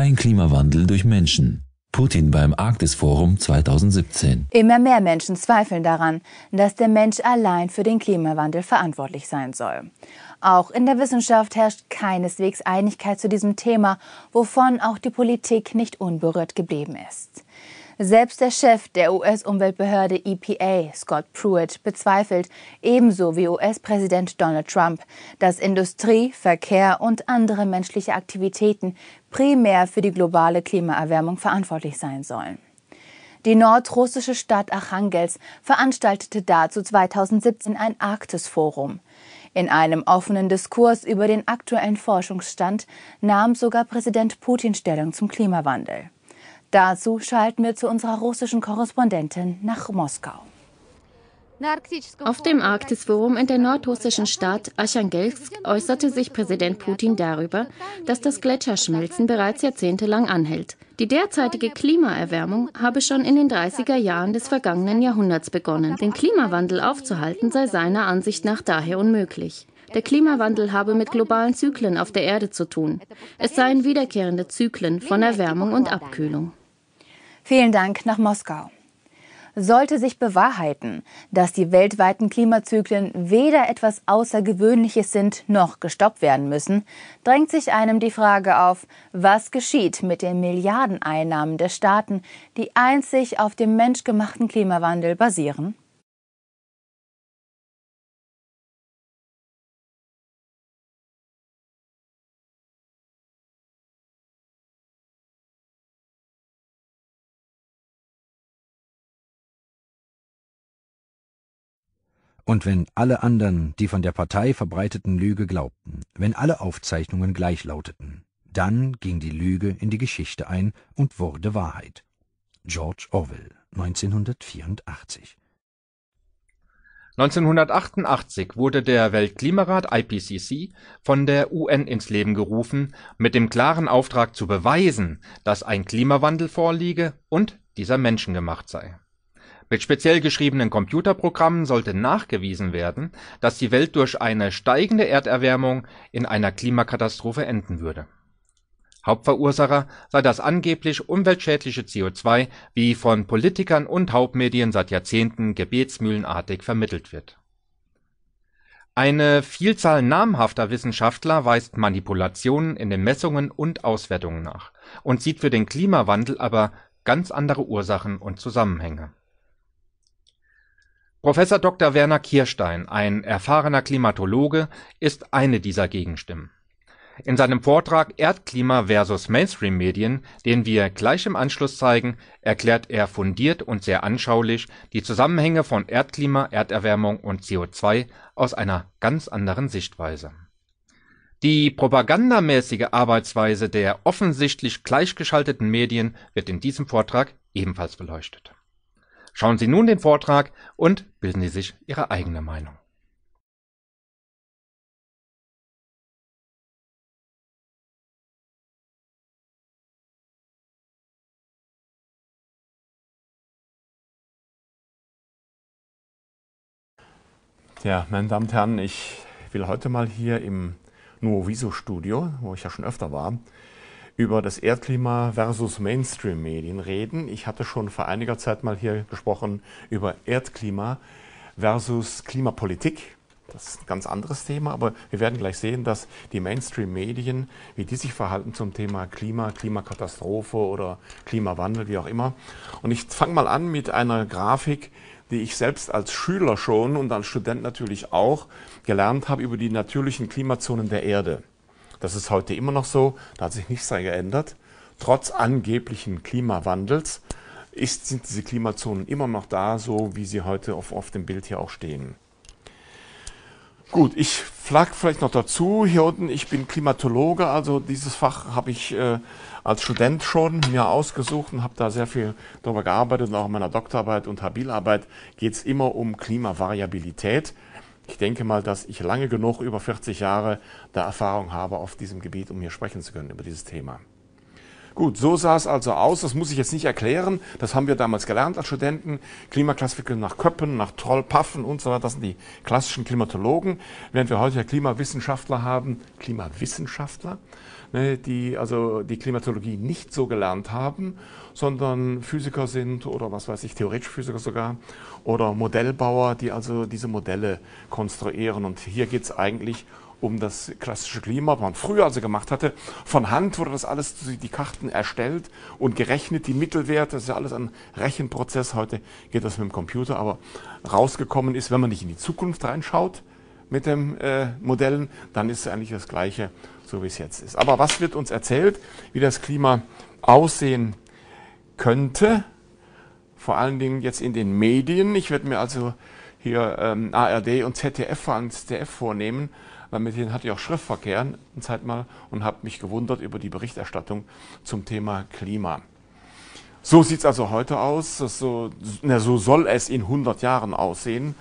Kein Klimawandel durch Menschen. Putin beim Arktisforum 2017. Immer mehr Menschen zweifeln daran, dass der Mensch allein für den Klimawandel verantwortlich sein soll. Auch in der Wissenschaft herrscht keineswegs Einigkeit zu diesem Thema, wovon auch die Politik nicht unberührt geblieben ist. Selbst der Chef der US-Umweltbehörde EPA, Scott Pruitt, bezweifelt, ebenso wie US-Präsident Donald Trump, dass Industrie, Verkehr und andere menschliche Aktivitäten primär für die globale Klimaerwärmung verantwortlich sein sollen. Die nordrussische Stadt Archangels veranstaltete dazu 2017 ein Arktisforum. In einem offenen Diskurs über den aktuellen Forschungsstand nahm sogar Präsident Putin Stellung zum Klimawandel. Dazu schalten wir zu unserer russischen Korrespondentin nach Moskau. Auf dem Arktisforum in der nordrussischen Stadt Archangelsk äußerte sich Präsident Putin darüber, dass das Gletscherschmelzen bereits jahrzehntelang anhält. Die derzeitige Klimaerwärmung habe schon in den 30er Jahren des vergangenen Jahrhunderts begonnen. Den Klimawandel aufzuhalten sei seiner Ansicht nach daher unmöglich. Der Klimawandel habe mit globalen Zyklen auf der Erde zu tun. Es seien wiederkehrende Zyklen von Erwärmung und Abkühlung. Vielen Dank nach Moskau. Sollte sich bewahrheiten, dass die weltweiten Klimazyklen weder etwas Außergewöhnliches sind noch gestoppt werden müssen, drängt sich einem die Frage auf, was geschieht mit den Milliardeneinnahmen der Staaten, die einzig auf dem menschgemachten Klimawandel basieren? Und wenn alle anderen die von der Partei verbreiteten Lüge glaubten, wenn alle Aufzeichnungen gleich lauteten, dann ging die Lüge in die Geschichte ein und wurde Wahrheit. George Orwell 1984 1988 wurde der Weltklimarat IPCC von der UN ins Leben gerufen, mit dem klaren Auftrag zu beweisen, dass ein Klimawandel vorliege und dieser menschengemacht sei mit speziell geschriebenen Computerprogrammen sollte nachgewiesen werden, dass die Welt durch eine steigende Erderwärmung in einer Klimakatastrophe enden würde. Hauptverursacher sei das angeblich umweltschädliche CO2, wie von Politikern und Hauptmedien seit Jahrzehnten gebetsmühlenartig vermittelt wird. Eine Vielzahl namhafter Wissenschaftler weist Manipulationen in den Messungen und Auswertungen nach und sieht für den Klimawandel aber ganz andere Ursachen und Zusammenhänge Professor Dr. Werner Kirstein, ein erfahrener Klimatologe, ist eine dieser Gegenstimmen. In seinem Vortrag Erdklima versus Mainstream-Medien, den wir gleich im Anschluss zeigen, erklärt er fundiert und sehr anschaulich die Zusammenhänge von Erdklima, Erderwärmung und CO2 aus einer ganz anderen Sichtweise. Die propagandamäßige Arbeitsweise der offensichtlich gleichgeschalteten Medien wird in diesem Vortrag ebenfalls beleuchtet Schauen Sie nun den Vortrag und bilden Sie sich Ihre eigene Meinung. Ja, meine Damen und Herren, ich will heute mal hier im Nuoviso Studio, wo ich ja schon öfter war, über das Erdklima versus Mainstream-Medien reden. Ich hatte schon vor einiger Zeit mal hier gesprochen über Erdklima versus Klimapolitik. Das ist ein ganz anderes Thema, aber wir werden gleich sehen, dass die Mainstream-Medien, wie die sich verhalten zum Thema Klima, Klimakatastrophe oder Klimawandel, wie auch immer. Und ich fange mal an mit einer Grafik, die ich selbst als Schüler schon und als Student natürlich auch gelernt habe über die natürlichen Klimazonen der Erde. Das ist heute immer noch so, da hat sich nichts daran geändert. Trotz angeblichen Klimawandels ist, sind diese Klimazonen immer noch da, so wie sie heute auf, auf dem Bild hier auch stehen. Gut, ich flag vielleicht noch dazu, hier unten, ich bin Klimatologe, also dieses Fach habe ich äh, als Student schon mir ausgesucht und habe da sehr viel darüber gearbeitet und auch in meiner Doktorarbeit und Habilarbeit geht es immer um Klimavariabilität. Ich denke mal, dass ich lange genug, über 40 Jahre, der Erfahrung habe auf diesem Gebiet, um hier sprechen zu können über dieses Thema. Gut, so sah es also aus. Das muss ich jetzt nicht erklären. Das haben wir damals gelernt als Studenten. Klimaklassifiker nach Köppen, nach Troll, Paffen und so weiter. Das sind die klassischen Klimatologen. Während wir heute ja Klimawissenschaftler haben, Klimawissenschaftler, ne, die also die Klimatologie nicht so gelernt haben, sondern Physiker sind oder was weiß ich, theoretische Physiker sogar oder Modellbauer, die also diese Modelle konstruieren. Und hier geht es eigentlich um das klassische Klima, was man früher also gemacht hatte. Von Hand wurde das alles, die Karten erstellt und gerechnet, die Mittelwerte, das ist ja alles ein Rechenprozess. Heute geht das mit dem Computer, aber rausgekommen ist, wenn man nicht in die Zukunft reinschaut mit den äh, Modellen, dann ist es eigentlich das Gleiche, so wie es jetzt ist. Aber was wird uns erzählt, wie das Klima aussehen könnte? Vor allen Dingen jetzt in den Medien. Ich werde mir also hier ähm, ARD und ZDF, vor allem ZDF vornehmen, weil mit denen hatte ich auch Schriftverkehr eine Zeit mal und habe mich gewundert über die Berichterstattung zum Thema Klima. So sieht es also heute aus. So, na, so soll es in 100 Jahren aussehen.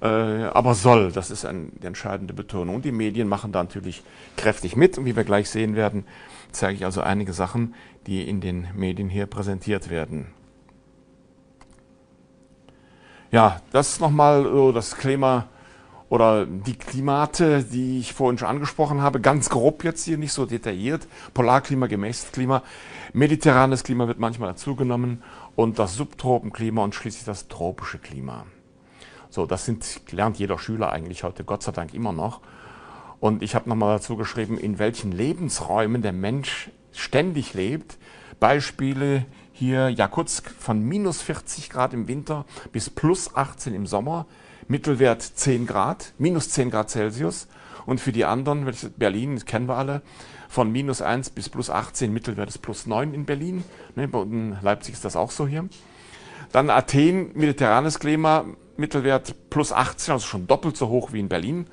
Äh, aber soll, das ist ein, die entscheidende Betonung. Und die Medien machen da natürlich kräftig mit. Und wie wir gleich sehen werden, zeige ich also einige Sachen, die in den Medien hier präsentiert werden. Ja, das ist nochmal so das Klima oder die Klimate, die ich vorhin schon angesprochen habe, ganz grob jetzt hier, nicht so detailliert. Polarklima, gemäßigtes Klima, mediterranes Klima wird manchmal dazugenommen und das Subtropenklima und schließlich das tropische Klima. So, das sind, lernt jeder Schüler eigentlich heute, Gott sei Dank immer noch. Und ich habe nochmal dazu geschrieben, in welchen Lebensräumen der Mensch ständig lebt. Beispiele hier Jakutsk von minus 40 Grad im Winter bis plus 18 im Sommer. Mittelwert 10 Grad, minus 10 Grad Celsius. Und für die anderen, Berlin, das kennen wir alle, von minus 1 bis plus 18, Mittelwert ist plus 9 in Berlin. Ne, in Leipzig ist das auch so hier. Dann Athen, mediterranes Klima, Mittelwert plus 18, also schon doppelt so hoch wie in Berlin.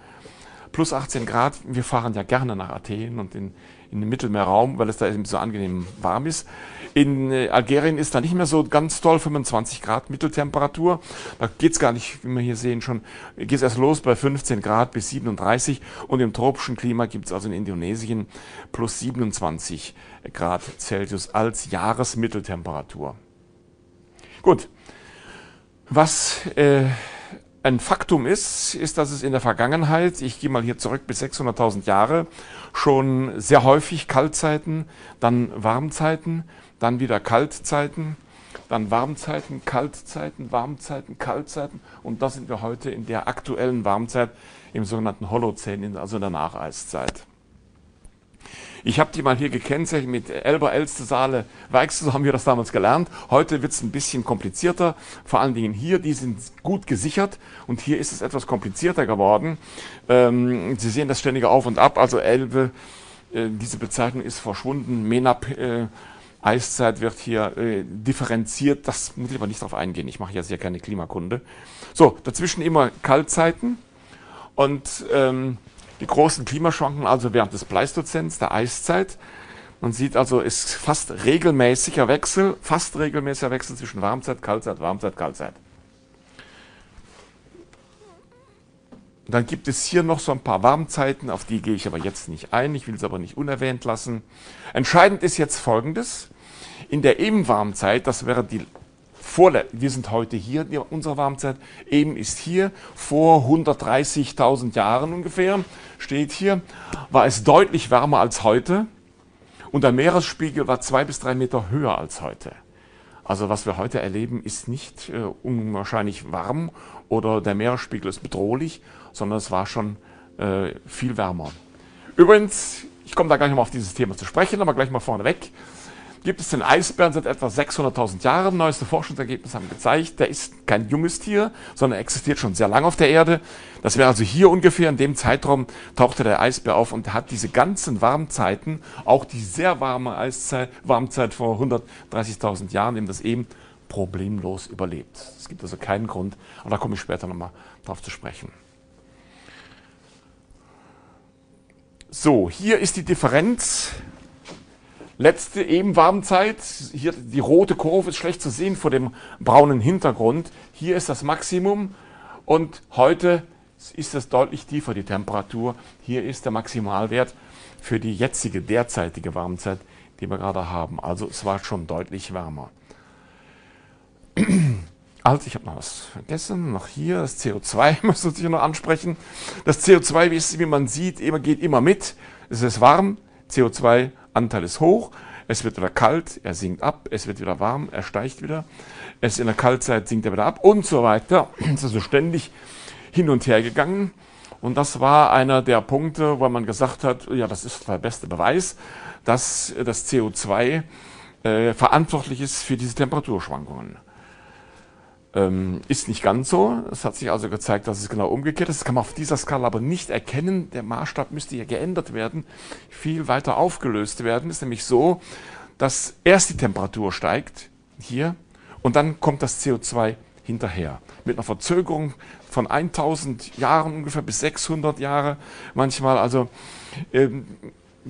Plus 18 Grad. Wir fahren ja gerne nach Athen und in, in den Mittelmeerraum, weil es da eben so angenehm warm ist. In äh, Algerien ist da nicht mehr so ganz toll, 25 Grad Mitteltemperatur. Da geht es gar nicht, wie wir hier sehen, schon, geht es erst los bei 15 Grad bis 37. Und im tropischen Klima gibt es also in Indonesien plus 27 Grad Celsius als Jahresmitteltemperatur. Gut. Was äh, ein Faktum ist, ist, dass es in der Vergangenheit, ich gehe mal hier zurück bis 600.000 Jahre, schon sehr häufig Kaltzeiten, dann Warmzeiten, dann wieder Kaltzeiten, dann Warmzeiten, Kaltzeiten, Warmzeiten, Kaltzeiten und da sind wir heute in der aktuellen Warmzeit im sogenannten Holozän, also in der Nacheiszeit. Ich habe die mal hier gekennzeichnet mit Elber, Elste, Saale, Weichsel, so haben wir das damals gelernt. Heute wird es ein bisschen komplizierter, vor allen Dingen hier, die sind gut gesichert. Und hier ist es etwas komplizierter geworden. Ähm, Sie sehen das ständige Auf und Ab, also Elbe, äh, diese Bezeichnung ist verschwunden, Menab, äh, Eiszeit wird hier äh, differenziert, das muss ich aber nicht darauf eingehen, ich mache jetzt hier keine Klimakunde. So, dazwischen immer Kaltzeiten. Und ähm, die großen Klimaschwankungen also während des Pleistozäns, der Eiszeit. Man sieht also, es ist fast regelmäßiger Wechsel, fast regelmäßiger Wechsel zwischen Warmzeit, Kaltzeit, Warmzeit, Kaltzeit. Dann gibt es hier noch so ein paar Warmzeiten, auf die gehe ich aber jetzt nicht ein, ich will es aber nicht unerwähnt lassen. Entscheidend ist jetzt Folgendes. In der Ebenwarmzeit, das wäre die vor, wir sind heute hier, in unserer Warmzeit, eben ist hier vor 130.000 Jahren ungefähr, steht hier, war es deutlich wärmer als heute und der Meeresspiegel war zwei bis drei Meter höher als heute. Also was wir heute erleben, ist nicht äh, unwahrscheinlich warm oder der Meeresspiegel ist bedrohlich, sondern es war schon äh, viel wärmer. Übrigens, ich komme da gleich noch mal auf dieses Thema zu sprechen, aber gleich mal vorneweg gibt es den Eisbären seit etwa 600.000 Jahren. Neueste Forschungsergebnisse haben gezeigt, der ist kein junges Tier, sondern existiert schon sehr lange auf der Erde. Das wäre also hier ungefähr in dem Zeitraum tauchte der Eisbär auf und hat diese ganzen Warmzeiten, auch die sehr warme Eiszeit, Warmzeit vor 130.000 Jahren, eben das eben problemlos überlebt. Es gibt also keinen Grund, aber da komme ich später nochmal drauf zu sprechen. So, hier ist die Differenz letzte eben Warmzeit. Hier die rote Kurve ist schlecht zu sehen vor dem braunen Hintergrund. Hier ist das Maximum und heute ist es deutlich tiefer, die Temperatur. Hier ist der Maximalwert für die jetzige, derzeitige Warmzeit, die wir gerade haben. Also es war schon deutlich wärmer. Also, ich habe noch was vergessen. Noch hier, das CO2 muss ich noch ansprechen. Das CO2, wie man sieht, geht immer mit. Es ist warm, CO2-Anteil ist hoch, es wird wieder kalt, er sinkt ab, es wird wieder warm, er steigt wieder, es in der Kaltzeit sinkt er wieder ab und so weiter. Es ist also ständig hin und her gegangen. Und das war einer der Punkte, wo man gesagt hat, ja, das ist der beste Beweis, dass das CO2 äh, verantwortlich ist für diese Temperaturschwankungen. Ähm, ist nicht ganz so. Es hat sich also gezeigt, dass es genau umgekehrt ist. Das kann man auf dieser Skala aber nicht erkennen. Der Maßstab müsste hier geändert werden, viel weiter aufgelöst werden. Es ist nämlich so, dass erst die Temperatur steigt, hier, und dann kommt das CO2 hinterher. Mit einer Verzögerung von 1000 Jahren ungefähr bis 600 Jahre manchmal. Also ähm,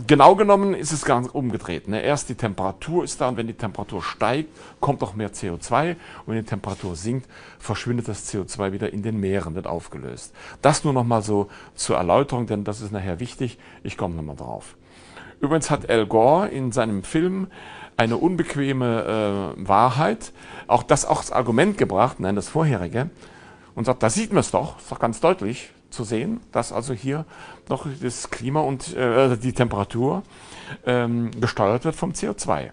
genau genommen ist es ganz umgedreht. Ne? Erst die Temperatur ist da und wenn die Temperatur steigt, kommt auch mehr CO2 und wenn die Temperatur sinkt, verschwindet das CO2 wieder in den Meeren, wird aufgelöst. Das nur nochmal so zur Erläuterung, denn das ist nachher wichtig. Ich komme nochmal drauf. Übrigens hat Al Gore in seinem Film eine unbequeme äh, Wahrheit, auch das auch als Argument gebracht, nein, das vorherige, und sagt, da sieht man es doch, ist doch ganz deutlich zu sehen, dass also hier noch das Klima und äh, also die Temperatur ähm, gesteuert wird vom CO2.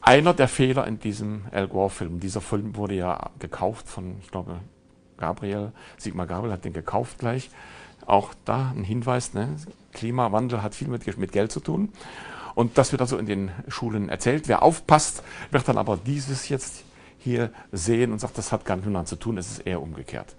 Einer der Fehler in diesem Al Gore-Film, dieser Film wurde ja gekauft von, ich glaube, Gabriel, Sigmar Gabriel hat den gekauft gleich. Auch da ein Hinweis, ne? Klimawandel hat viel mit, mit Geld zu tun. Und das wird also in den Schulen erzählt. Wer aufpasst, wird dann aber dieses jetzt hier sehen und sagt, das hat gar nicht miteinander zu tun, es ist eher umgekehrt.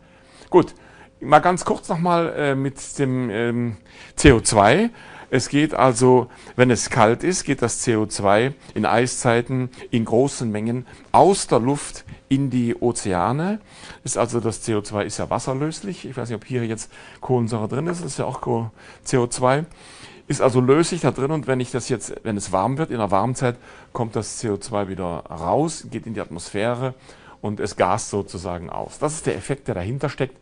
Gut, mal ganz kurz nochmal äh, mit dem ähm, CO2. Es geht also, wenn es kalt ist, geht das CO2 in Eiszeiten in großen Mengen aus der Luft in die Ozeane. Ist also das CO2 ist ja wasserlöslich. Ich weiß nicht, ob hier jetzt Kohlensäure drin ist. Das ist ja auch CO2. Ist also löslich da drin und wenn ich das jetzt, wenn es warm wird, in der Warmzeit, kommt das CO2 wieder raus, geht in die Atmosphäre und es gast sozusagen aus. Das ist der Effekt, der dahinter steckt.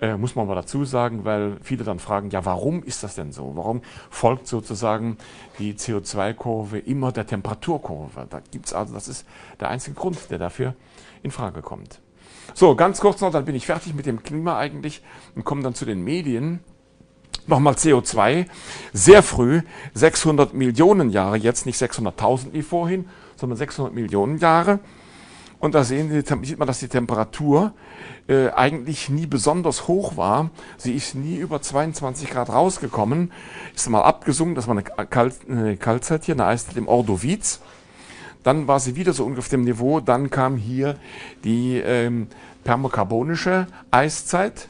Äh, muss man mal dazu sagen, weil viele dann fragen, ja, warum ist das denn so? Warum folgt sozusagen die CO2-Kurve immer der Temperaturkurve? Da gibt's also, das ist der einzige Grund, der dafür in Frage kommt. So, ganz kurz noch, dann bin ich fertig mit dem Klima eigentlich und komme dann zu den Medien. Nochmal CO2, sehr früh, 600 Millionen Jahre, jetzt nicht 600.000 wie vorhin, sondern 600 Millionen Jahre. Und da sehen, sieht man, dass die Temperatur äh, eigentlich nie besonders hoch war. Sie ist nie über 22 Grad rausgekommen. Ist mal abgesungen, das war eine, Kalt, eine Kaltzeit hier, eine Eiszeit im Ordoviz. Dann war sie wieder so ungefähr auf dem Niveau. Dann kam hier die ähm, permokarbonische Eiszeit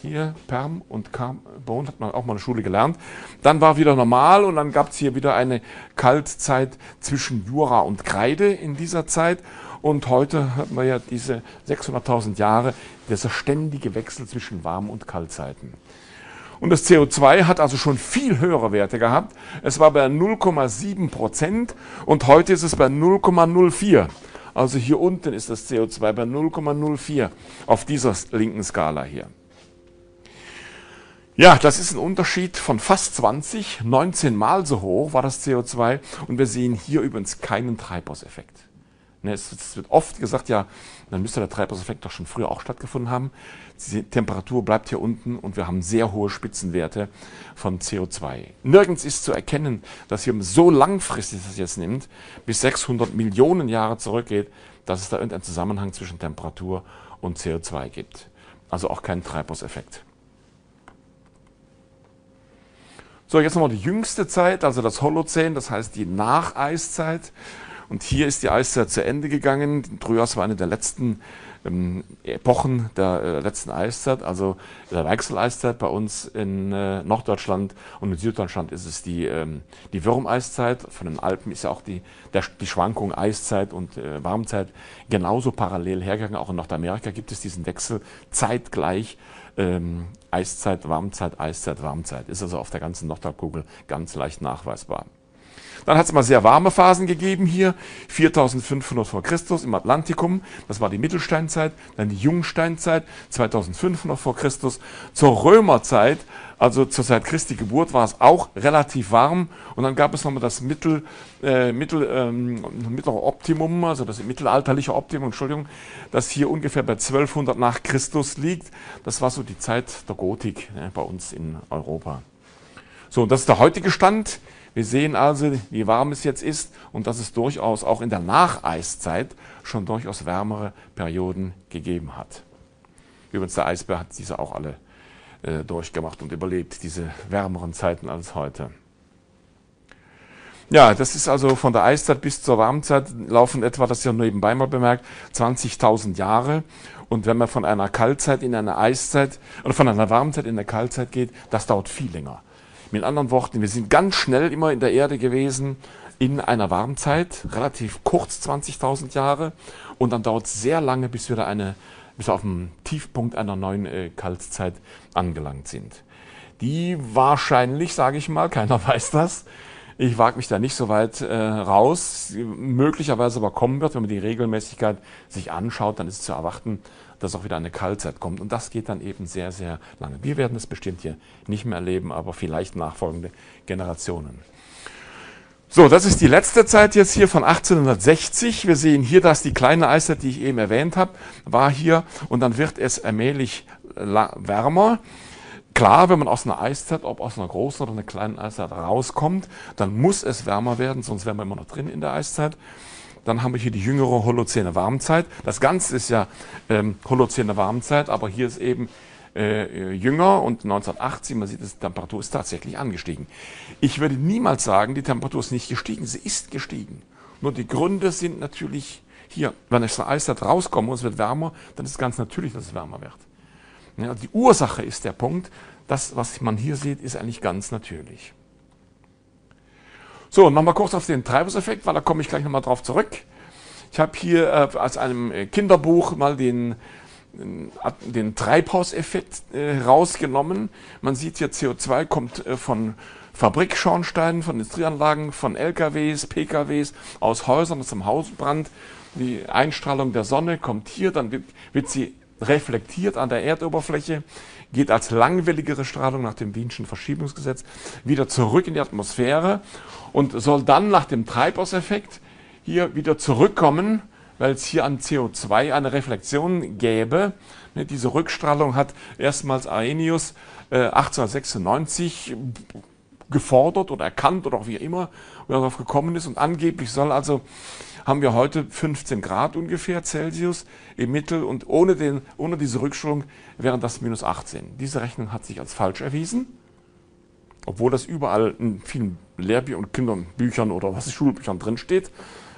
hier Perm und Carbon, hat man auch mal in der Schule gelernt. Dann war wieder normal und dann gab es hier wieder eine Kaltzeit zwischen Jura und Kreide in dieser Zeit. Und heute hat man ja diese 600.000 Jahre, dieser ständige Wechsel zwischen Warm- und Kaltzeiten. Und das CO2 hat also schon viel höhere Werte gehabt. Es war bei 0,7 Prozent und heute ist es bei 0,04. Also hier unten ist das CO2 bei 0,04 auf dieser linken Skala hier. Ja, das ist ein Unterschied von fast 20, 19 Mal so hoch war das CO2 und wir sehen hier übrigens keinen Treibhauseffekt. Ne, es, wird oft gesagt, ja, dann müsste der Treibhauseffekt doch schon früher auch stattgefunden haben. Die Temperatur bleibt hier unten und wir haben sehr hohe Spitzenwerte von CO2. Nirgends ist zu erkennen, dass hier so langfristig das jetzt nimmt, bis 600 Millionen Jahre zurückgeht, dass es da irgendeinen Zusammenhang zwischen Temperatur und CO2 gibt. Also auch kein Treibhauseffekt. So, jetzt nochmal die jüngste Zeit, also das Holozän, das heißt die Nacheiszeit. Und hier ist die Eiszeit zu Ende gegangen. Trias war eine der letzten ähm, Epochen der äh, letzten Eiszeit, also der Weichseleiszeit bei uns in äh, Norddeutschland und in Süddeutschland ist es die, ähm, die Würmeiszeit. Von den Alpen ist ja auch die, der, die Schwankung Eiszeit und äh, Warmzeit genauso parallel hergegangen. Auch in Nordamerika gibt es diesen Wechsel zeitgleich ähm, Eiszeit, Warmzeit, Eiszeit, Warmzeit. Ist also auf der ganzen Nordhalbkugel ganz leicht nachweisbar. Dann hat es mal sehr warme Phasen gegeben hier, 4500 vor Christus im Atlantikum, das war die Mittelsteinzeit, dann die Jungsteinzeit, 2500 vor Christus. Zur Römerzeit, also zur Zeit Christi Geburt, war es auch relativ warm und dann gab es nochmal das Mittel, äh, Mittel, ähm, mittlere Optimum, also das mittelalterliche Optimum, Entschuldigung, das hier ungefähr bei 1200 nach Christus liegt. Das war so die Zeit der Gotik ne, bei uns in Europa. So, und das ist der heutige Stand Wir sehen also, wie warm es jetzt ist und dass es durchaus auch in der Nacheiszeit schon durchaus wärmere Perioden gegeben hat. Übrigens, der Eisbär hat diese auch alle äh, durchgemacht und überlebt, diese wärmeren Zeiten als heute. Ja, das ist also von der Eiszeit bis zur Warmzeit laufen etwa, das ist ja nebenbei mal bemerkt, 20.000 Jahre. Und wenn man von einer Kaltzeit in eine Eiszeit oder von einer Warmzeit in eine Kaltzeit geht, das dauert viel länger. Mit anderen Worten, wir sind ganz schnell immer in der Erde gewesen in einer Warmzeit, relativ kurz 20.000 Jahre, und dann dauert es sehr lange, bis wir da eine, bis wir auf dem Tiefpunkt einer neuen äh, Kaltzeit angelangt sind. Die wahrscheinlich, sage ich mal, keiner weiß das, ich wage mich da nicht so weit äh, raus, möglicherweise aber kommen wird, wenn man die Regelmäßigkeit sich anschaut, dann ist es zu erwarten, dass auch wieder eine Kaltzeit kommt. Und das geht dann eben sehr, sehr lange. Wir werden es bestimmt hier nicht mehr erleben, aber vielleicht nachfolgende Generationen. So, das ist die letzte Zeit jetzt hier von 1860. Wir sehen hier, dass die kleine Eiszeit, die ich eben erwähnt habe, war hier und dann wird es allmählich wärmer. Klar, wenn man aus einer Eiszeit, ob aus einer großen oder einer kleinen Eiszeit rauskommt, dann muss es wärmer werden, sonst wären wir immer noch drin in der Eiszeit. Dann haben wir hier die jüngere Holozäne Warmzeit. Das Ganze ist ja ähm, Holozäne Warmzeit, aber hier ist eben äh, jünger und 1980, man sieht, die Temperatur ist tatsächlich angestiegen. Ich würde niemals sagen, die Temperatur ist nicht gestiegen, sie ist gestiegen. Nur die Gründe sind natürlich hier, wenn aus der Eiszeit rauskomme und es wird wärmer, dann ist es ganz natürlich, dass es wärmer wird. Ja, die Ursache ist der Punkt, das, was man hier sieht, ist eigentlich ganz natürlich. So, nochmal kurz auf den Treibhauseffekt, weil da komme ich gleich nochmal drauf zurück. Ich habe hier äh, aus einem äh, Kinderbuch mal den, äh, den Treibhauseffekt äh, rausgenommen. Man sieht hier, CO2 kommt äh, von Fabrikschornsteinen, von Industrieanlagen, von LKWs, PKWs, aus Häusern, aus dem Hausbrand. Die Einstrahlung der Sonne kommt hier, dann wird, wird sie reflektiert an der Erdoberfläche, geht als langwelligere Strahlung nach dem Wienschen Verschiebungsgesetz wieder zurück in die Atmosphäre und soll dann nach dem Treibhauseffekt hier wieder zurückkommen, weil es hier an CO2 eine Reflexion gäbe. Ne, diese Rückstrahlung hat erstmals Arrhenius 1896 äh, gefordert oder erkannt oder auch wie immer, wie er darauf gekommen ist. Und angeblich soll also haben wir heute 15 Grad ungefähr Celsius im Mittel und ohne, den, ohne diese Rückschwung wären das minus 18. Diese Rechnung hat sich als falsch erwiesen, obwohl das überall in vielen Lehrbüchern und Kinderbüchern oder was in Schulbüchern drinsteht.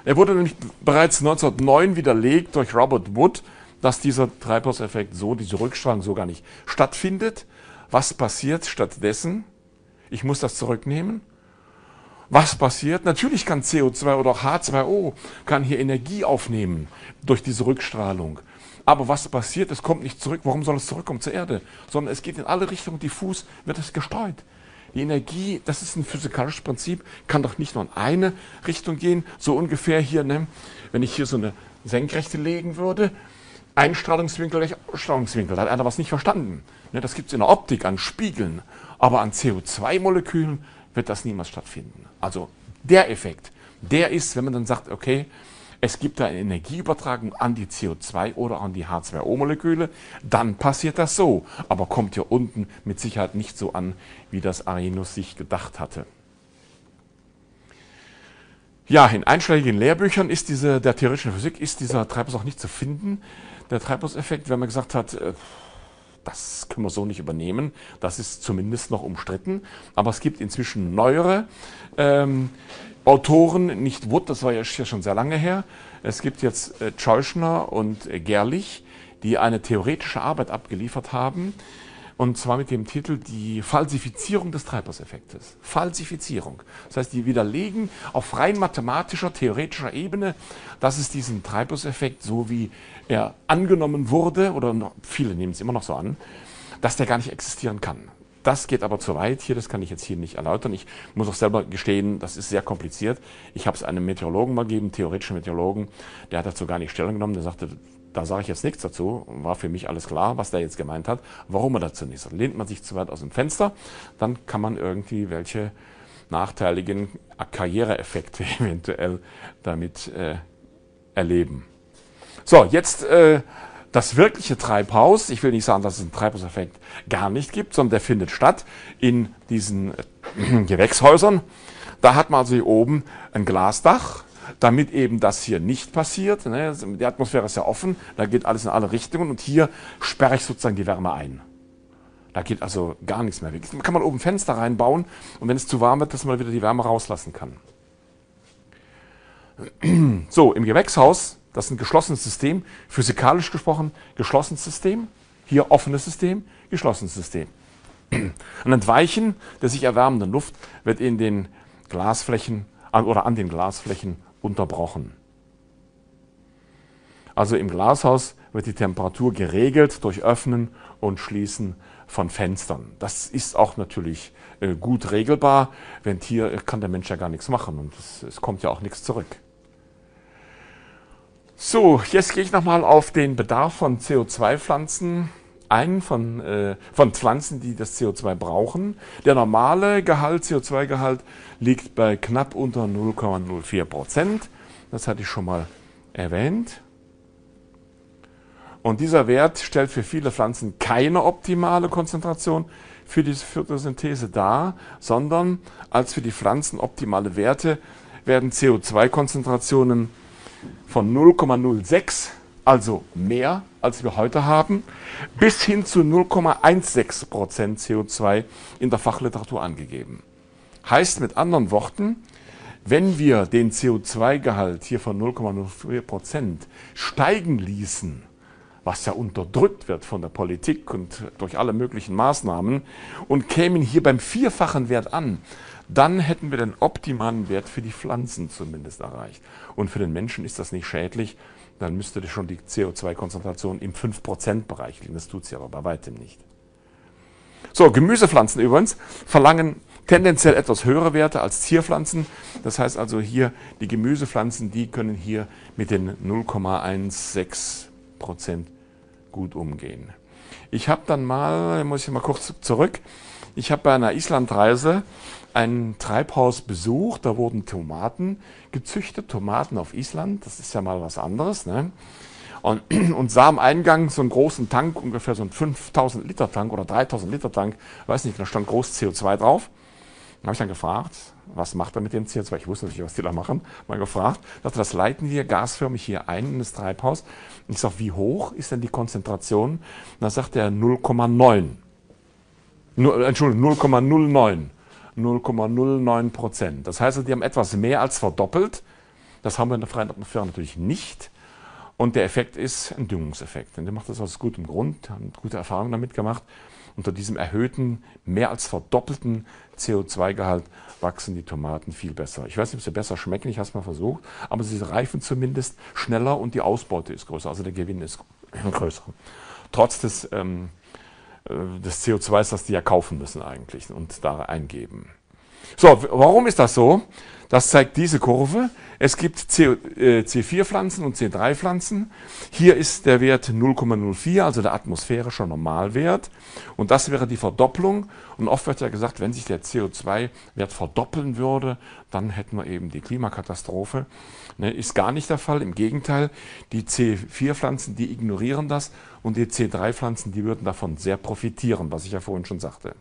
Er wurde nämlich bereits 1909 widerlegt durch Robert Wood, dass dieser Treibhauseffekt so, diese Rückstrahlung so gar nicht stattfindet. Was passiert stattdessen? Ich muss das zurücknehmen was passiert? Natürlich kann CO2 oder auch H2O kann hier Energie aufnehmen durch diese Rückstrahlung. Aber was passiert? Es kommt nicht zurück. Warum soll es zurückkommen zur Erde? Sondern es geht in alle Richtungen diffus, wird es gestreut. Die Energie, das ist ein physikalisches Prinzip, kann doch nicht nur in eine Richtung gehen. So ungefähr hier, ne? wenn ich hier so eine Senkrechte legen würde, Einstrahlungswinkel gleich Ausstrahlungswinkel. Da hat einer was nicht verstanden. Ne? Das gibt es in der Optik an Spiegeln. Aber an CO2-Molekülen wird das niemals stattfinden. Also der Effekt, der ist, wenn man dann sagt, okay, es gibt da eine Energieübertragung an die CO2 oder an die H2O-Moleküle, dann passiert das so. Aber kommt hier unten mit Sicherheit nicht so an, wie das Arrhenius sich gedacht hatte. Ja, in einschlägigen Lehrbüchern ist diese, der theoretischen Physik ist dieser Treibhaus auch nicht zu finden. Der Treibhauseffekt, wenn man gesagt hat, äh, das können wir so nicht übernehmen. Das ist zumindest noch umstritten. Aber es gibt inzwischen neuere ähm, Autoren, nicht Wood, das war ja schon sehr lange her. Es gibt jetzt äh, Tscheuschner und äh, Gerlich, die eine theoretische Arbeit abgeliefert haben. Und zwar mit dem Titel Die Falsifizierung des Treibhauseffektes. Falsifizierung. Das heißt, die widerlegen auf rein mathematischer, theoretischer Ebene, dass es diesen Treibhauseffekt, so wie er angenommen wurde, oder noch, viele nehmen es immer noch so an, dass der gar nicht existieren kann. Das geht aber zu weit hier, das kann ich jetzt hier nicht erläutern. Ich muss auch selber gestehen, das ist sehr kompliziert. Ich habe es einem Meteorologen mal gegeben, theoretischen Meteorologen, der hat dazu gar nicht Stellung genommen, der sagte, da sage ich jetzt nichts dazu, war für mich alles klar, was der jetzt gemeint hat, warum er dazu nicht sagt. Lehnt man sich zu weit aus dem Fenster, dann kann man irgendwie welche nachteiligen Karriereeffekte eventuell damit äh, erleben. So, jetzt äh, das wirkliche Treibhaus. Ich will nicht sagen, dass es einen Treibhauseffekt gar nicht gibt, sondern der findet statt in diesen äh, Gewächshäusern. Da hat man also hier oben ein Glasdach, damit eben das hier nicht passiert. Ne? Die Atmosphäre ist ja offen, da geht alles in alle Richtungen und hier sperre ich sozusagen die Wärme ein. Da geht also gar nichts mehr weg. Da kann man oben Fenster reinbauen und wenn es zu warm wird, dass man wieder die Wärme rauslassen kann. So, im Gewächshaus, das ist ein geschlossenes System, physikalisch gesprochen, geschlossenes System, hier offenes System, geschlossenes System. Ein Entweichen der sich erwärmenden Luft wird in den Glasflächen oder an den Glasflächen unterbrochen. Also im Glashaus wird die Temperatur geregelt durch Öffnen und Schließen von Fenstern. Das ist auch natürlich äh, gut regelbar. Wenn hier kann der Mensch ja gar nichts machen und es, es kommt ja auch nichts zurück. So, jetzt gehe ich nochmal auf den Bedarf von CO2-Pflanzen ein, von, äh, von Pflanzen, die das CO2 brauchen. Der normale Gehalt, CO2-Gehalt, liegt bei knapp unter 0,04 Prozent. Das hatte ich schon mal erwähnt. Und dieser Wert stellt für viele Pflanzen keine optimale Konzentration für die Photosynthese dar, sondern als für die Pflanzen optimale Werte werden CO2-Konzentrationen von 0,06, also mehr als wir heute haben, bis hin zu 0,16 Prozent CO2 in der Fachliteratur angegeben. Heißt mit anderen Worten, wenn wir den CO2-Gehalt hier von 0,04 Prozent steigen ließen, was ja unterdrückt wird von der Politik und durch alle möglichen Maßnahmen, und kämen hier beim vierfachen Wert an, dann hätten wir den optimalen Wert für die Pflanzen zumindest erreicht. Und für den Menschen ist das nicht schädlich, dann müsste schon die CO2-Konzentration im 5%-Bereich liegen. Das tut sie aber bei weitem nicht. So, Gemüsepflanzen übrigens verlangen tendenziell etwas höhere Werte als Zierpflanzen. Das heißt also hier, die Gemüsepflanzen, die können hier mit den 0,16% gut umgehen. Ich habe dann mal, muss ich mal kurz zurück, ich habe bei einer Islandreise ein Treibhaus besucht, da wurden Tomaten gezüchtet, Tomaten auf Island, das ist ja mal was anderes. Ne? Und, und sah am Eingang so einen großen Tank, ungefähr so einen 5000 Liter Tank oder 3000 Liter Tank, weiß nicht, da stand groß CO2 drauf. Da habe ich dann gefragt, was macht er mit dem CO2? Ich wusste natürlich, was die da machen. Mal gefragt, dachte, das leiten wir gasförmig hier ein in das Treibhaus. Und ich sage, wie hoch ist denn die Konzentration? Und da sagt er 0,9. Entschuldigung, 0,09. 0,09 Prozent. Das heißt, die haben etwas mehr als verdoppelt. Das haben wir in der freien Atmosphäre natürlich nicht. Und der Effekt ist ein Düngungseffekt. Und der macht das aus gutem Grund, haben gute Erfahrungen damit gemacht. Unter diesem erhöhten, mehr als verdoppelten CO2-Gehalt wachsen die Tomaten viel besser. Ich weiß nicht, ob sie besser schmecken, ich habe es mal versucht, aber sie reifen zumindest schneller und die Ausbeute ist größer, also der Gewinn ist größer. Trotz des ähm, äh, des CO2s, das die ja kaufen müssen eigentlich und da eingeben. So, warum ist das so? Das zeigt diese Kurve. Es gibt C4-Pflanzen äh, und C3-Pflanzen. Hier ist der Wert 0,04, also der atmosphärische Normalwert. Und das wäre die Verdopplung. Und oft wird ja gesagt, wenn sich der CO2-Wert verdoppeln würde, dann hätten wir eben die Klimakatastrophe. Ne, ist gar nicht der Fall. Im Gegenteil, die C4-Pflanzen, die ignorieren das und die C3-Pflanzen, die würden davon sehr profitieren, was ich ja vorhin schon sagte.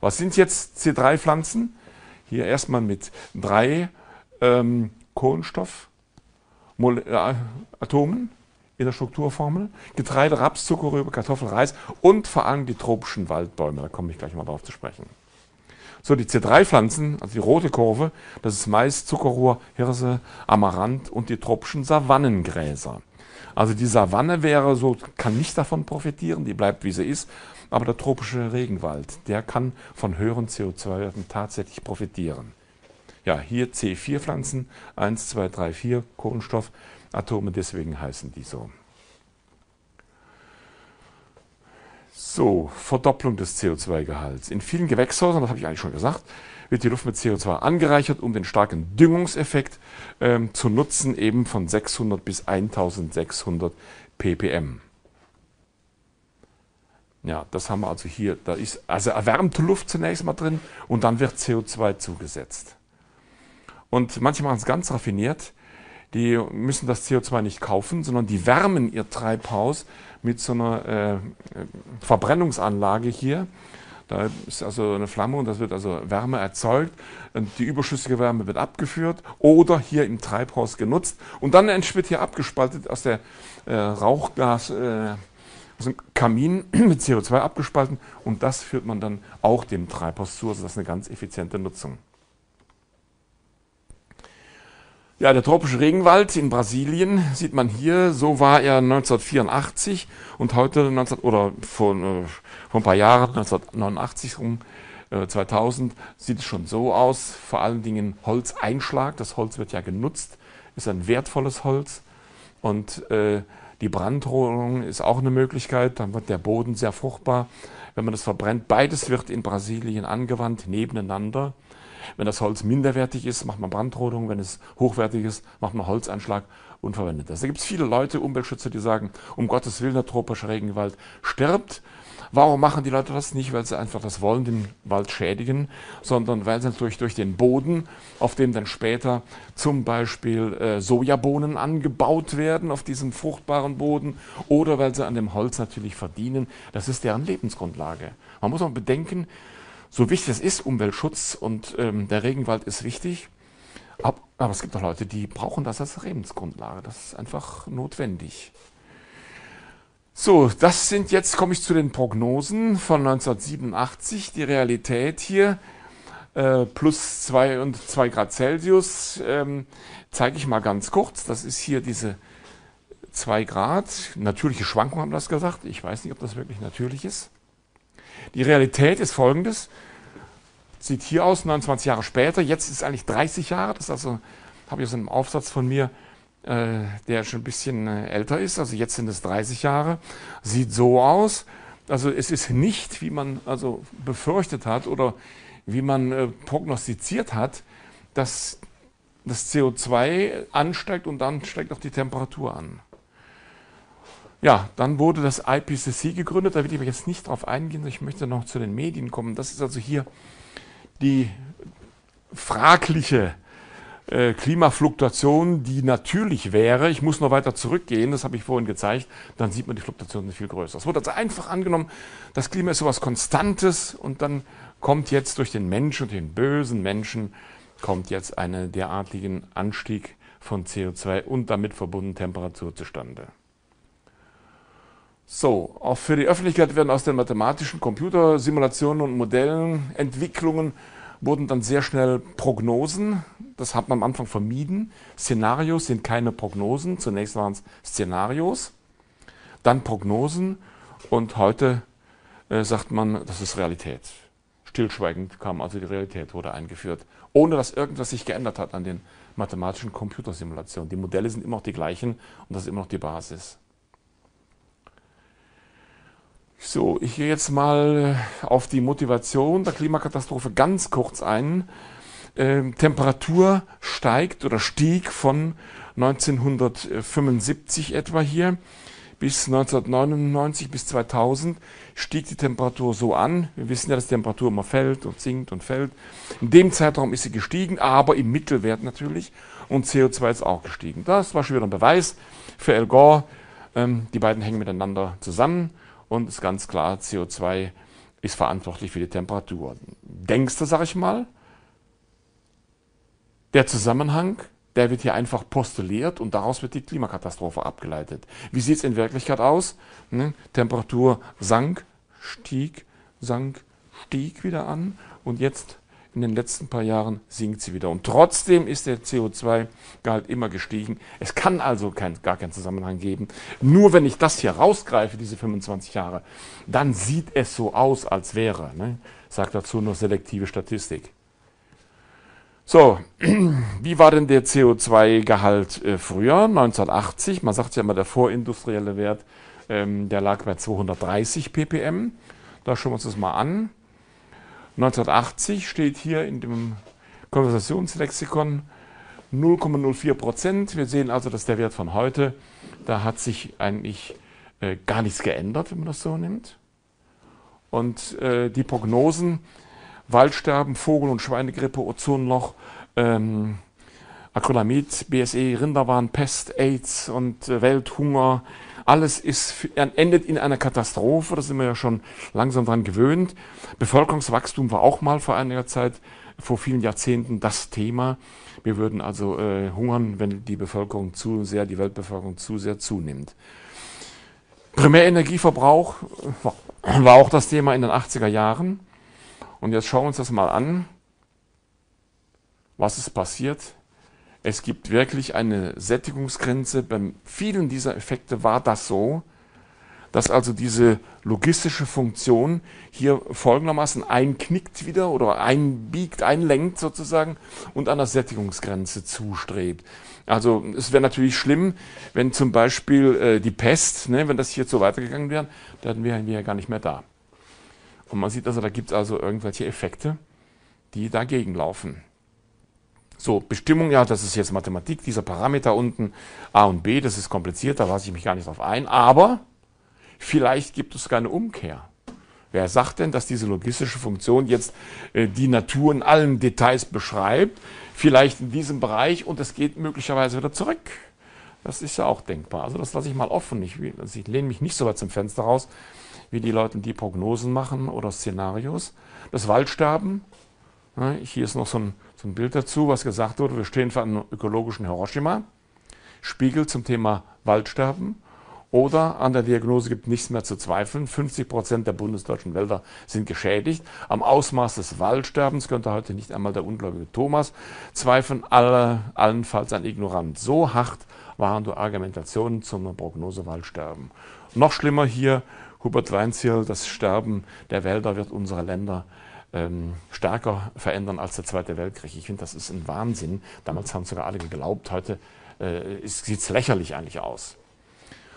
Was sind jetzt C3-Pflanzen? Hier erstmal mit drei ähm, Kohlenstoffatomen äh, in der Strukturformel. Getreide, Raps, Zuckerrübe, Kartoffel, Reis und vor allem die tropischen Waldbäume. Da komme ich gleich mal drauf zu sprechen. So, die C3-Pflanzen, also die rote Kurve, das ist Mais, Zuckerrohr, Hirse, Amaranth und die tropischen Savannengräser. Also die Savanne wäre so, kann nicht davon profitieren, die bleibt wie sie ist, aber der tropische Regenwald, der kann von höheren CO2-Werten tatsächlich profitieren. Ja, hier C4-Pflanzen, 1, 2, 3, 4 Kohlenstoffatome, deswegen heißen die so. So, Verdopplung des CO2-Gehalts. In vielen Gewächshäusern, das habe ich eigentlich schon gesagt, wird die Luft mit CO2 angereichert, um den starken Düngungseffekt ähm, zu nutzen, eben von 600 bis 1600 ppm. Ja, das haben wir also hier. Da ist also erwärmte Luft zunächst mal drin und dann wird CO2 zugesetzt. Und manche machen es ganz raffiniert. Die müssen das CO2 nicht kaufen, sondern die wärmen ihr Treibhaus mit so einer äh, Verbrennungsanlage hier. Da ist also eine Flamme und das wird also Wärme erzeugt die überschüssige Wärme wird abgeführt oder hier im Treibhaus genutzt und dann wird hier abgespaltet aus der äh, Rauchgas, äh, aus dem Kamin mit CO2 abgespalten und das führt man dann auch dem Treibhaus zu. Also das ist eine ganz effiziente Nutzung. Ja, der tropische Regenwald in Brasilien sieht man hier. So war er 1984 und heute 19, oder vor, äh, vor ein paar Jahren, 1989 rum, äh, 2000, sieht es schon so aus. Vor allen Dingen Holzeinschlag. Das Holz wird ja genutzt, ist ein wertvolles Holz und äh, die Brandrodung ist auch eine Möglichkeit. Dann wird der Boden sehr fruchtbar, wenn man das verbrennt. Beides wird in Brasilien angewandt, nebeneinander. Wenn das Holz minderwertig ist, macht man Brandrodung. Wenn es hochwertig ist, macht man Holzanschlag und verwendet das. Da gibt es viele Leute, Umweltschützer, die sagen, um Gottes Willen, der tropische Regenwald stirbt. Warum machen die Leute das nicht? Weil sie einfach das wollen, den Wald schädigen, sondern weil sie natürlich durch den Boden, auf dem dann später zum Beispiel äh, Sojabohnen angebaut werden, auf diesem fruchtbaren Boden, oder weil sie an dem Holz natürlich verdienen. Das ist deren Lebensgrundlage. Man muss auch bedenken, so wichtig es ist, Umweltschutz und ähm, der Regenwald ist wichtig, aber, aber es gibt auch Leute, die brauchen das als Lebensgrundlage. Das ist einfach notwendig. So, das sind jetzt, komme ich zu den Prognosen von 1987. Die Realität hier, äh, plus 2 und 2 Grad Celsius, ähm, zeige ich mal ganz kurz. Das ist hier diese 2 Grad. Natürliche Schwankungen haben das gesagt. Ich weiß nicht, ob das wirklich natürlich ist. Die Realität ist folgendes. Sieht hier aus, 29 Jahre später. Jetzt ist es eigentlich 30 Jahre. Das also, habe ich aus einem Aufsatz von mir, äh, der schon ein bisschen äh, älter ist. Also jetzt sind es 30 Jahre. Sieht so aus. Also es ist nicht, wie man also befürchtet hat oder wie man äh, prognostiziert hat, dass das CO2 ansteigt und dann steigt auch die Temperatur an. Ja, dann wurde das IPCC gegründet, da will ich aber jetzt nicht drauf eingehen, ich möchte noch zu den Medien kommen. Das ist also hier die fragliche äh, Klimafluktuation, die natürlich wäre. Ich muss noch weiter zurückgehen, das habe ich vorhin gezeigt, dann sieht man die Fluktuation viel größer. Es wurde also einfach angenommen, das Klima ist so etwas Konstantes und dann kommt jetzt durch den Menschen, den bösen Menschen, kommt jetzt einen derartigen Anstieg von CO2 und damit verbundenen Temperatur zustande. So, auch für die Öffentlichkeit werden aus den mathematischen Computersimulationen und Modellen, Entwicklungen, wurden dann sehr schnell Prognosen. Das hat man am Anfang vermieden. Szenarios sind keine Prognosen. Zunächst waren es Szenarios, dann Prognosen und heute äh, sagt man, das ist Realität. Stillschweigend kam also die Realität, wurde eingeführt, ohne dass irgendwas sich geändert hat an den mathematischen Computersimulationen. Die Modelle sind immer noch die gleichen und das ist immer noch die Basis. So, ich gehe jetzt mal auf die Motivation der Klimakatastrophe ganz kurz ein. Ähm, Temperatur steigt oder stieg von 1975 etwa hier bis 1999 bis 2000 stieg die Temperatur so an. Wir wissen ja, dass die Temperatur immer fällt und sinkt und fällt. In dem Zeitraum ist sie gestiegen, aber im Mittelwert natürlich. Und CO2 ist auch gestiegen. Das war schon wieder ein Beweis für El Gore. Ähm, die beiden hängen miteinander zusammen und ist ganz klar, CO2 ist verantwortlich für die Temperatur. Denkst du, sag ich mal, der Zusammenhang, der wird hier einfach postuliert und daraus wird die Klimakatastrophe abgeleitet. Wie sieht es in Wirklichkeit aus? Ne? Temperatur sank, stieg, sank, stieg wieder an und jetzt in den letzten paar Jahren sinkt sie wieder. Und trotzdem ist der CO2-Gehalt immer gestiegen. Es kann also kein, gar keinen Zusammenhang geben. Nur wenn ich das hier rausgreife, diese 25 Jahre, dann sieht es so aus, als wäre. Ne? Sagt dazu nur selektive Statistik. So, wie war denn der CO2-Gehalt äh, früher, 1980? Man sagt ja immer, der vorindustrielle Wert, ähm, der lag bei 230 ppm. Da schauen wir uns das mal an. 1980 steht hier in dem Konversationslexikon 0,04 Prozent. Wir sehen also, dass der Wert von heute, da hat sich eigentlich äh, gar nichts geändert, wenn man das so nimmt. Und äh, die Prognosen, Waldsterben, Vogel- und Schweinegrippe, Ozonloch, ähm, Acrylamid, BSE, Rinderwahn, Pest, AIDS und äh, Welthunger, Alles ist, endet in einer Katastrophe, da sind wir ja schon langsam dran gewöhnt. Bevölkerungswachstum war auch mal vor einiger Zeit, vor vielen Jahrzehnten das Thema. Wir würden also äh, hungern, wenn die Bevölkerung zu sehr, die Weltbevölkerung zu sehr zunimmt. Primärenergieverbrauch war auch das Thema in den 80er Jahren. Und jetzt schauen wir uns das mal an. Was ist passiert? Es gibt wirklich eine Sättigungsgrenze. Bei vielen dieser Effekte war das so, dass also diese logistische Funktion hier folgendermaßen einknickt wieder oder einbiegt, einlenkt sozusagen und an der Sättigungsgrenze zustrebt. Also es wäre natürlich schlimm, wenn zum Beispiel äh, die Pest, ne, wenn das hier so weitergegangen wäre, dann wären wir ja gar nicht mehr da. Und man sieht also, da gibt es also irgendwelche Effekte, die dagegen laufen. So, Bestimmung, ja, das ist jetzt Mathematik, dieser Parameter unten, A und B, das ist kompliziert, da lasse ich mich gar nicht drauf ein, aber vielleicht gibt es keine Umkehr. Wer sagt denn, dass diese logistische Funktion jetzt äh, die Natur in allen Details beschreibt? Vielleicht in diesem Bereich und es geht möglicherweise wieder zurück. Das ist ja auch denkbar. Also das lasse ich mal offen. Ich, also ich lehne mich nicht so weit zum Fenster raus, wie die Leute die Prognosen machen oder Szenarios. Das Waldsterben, ne, hier ist noch so ein, ein Bild dazu, was gesagt wurde, wir stehen vor einem ökologischen Hiroshima. Spiegel zum Thema Waldsterben. Oder an der Diagnose gibt nichts mehr zu zweifeln. 50 Prozent der bundesdeutschen Wälder sind geschädigt. Am Ausmaß des Waldsterbens könnte heute nicht einmal der ungläubige Thomas zweifeln, alle, allenfalls ein Ignorant. So hart waren die Argumentationen zum Prognose Waldsterben. Noch schlimmer hier, Hubert Weinzierl, das Sterben der Wälder wird unsere Länder ähm, stärker verändern als der Zweite Weltkrieg. Ich finde, das ist ein Wahnsinn. Damals haben sogar alle geglaubt, heute äh, sieht es lächerlich eigentlich aus.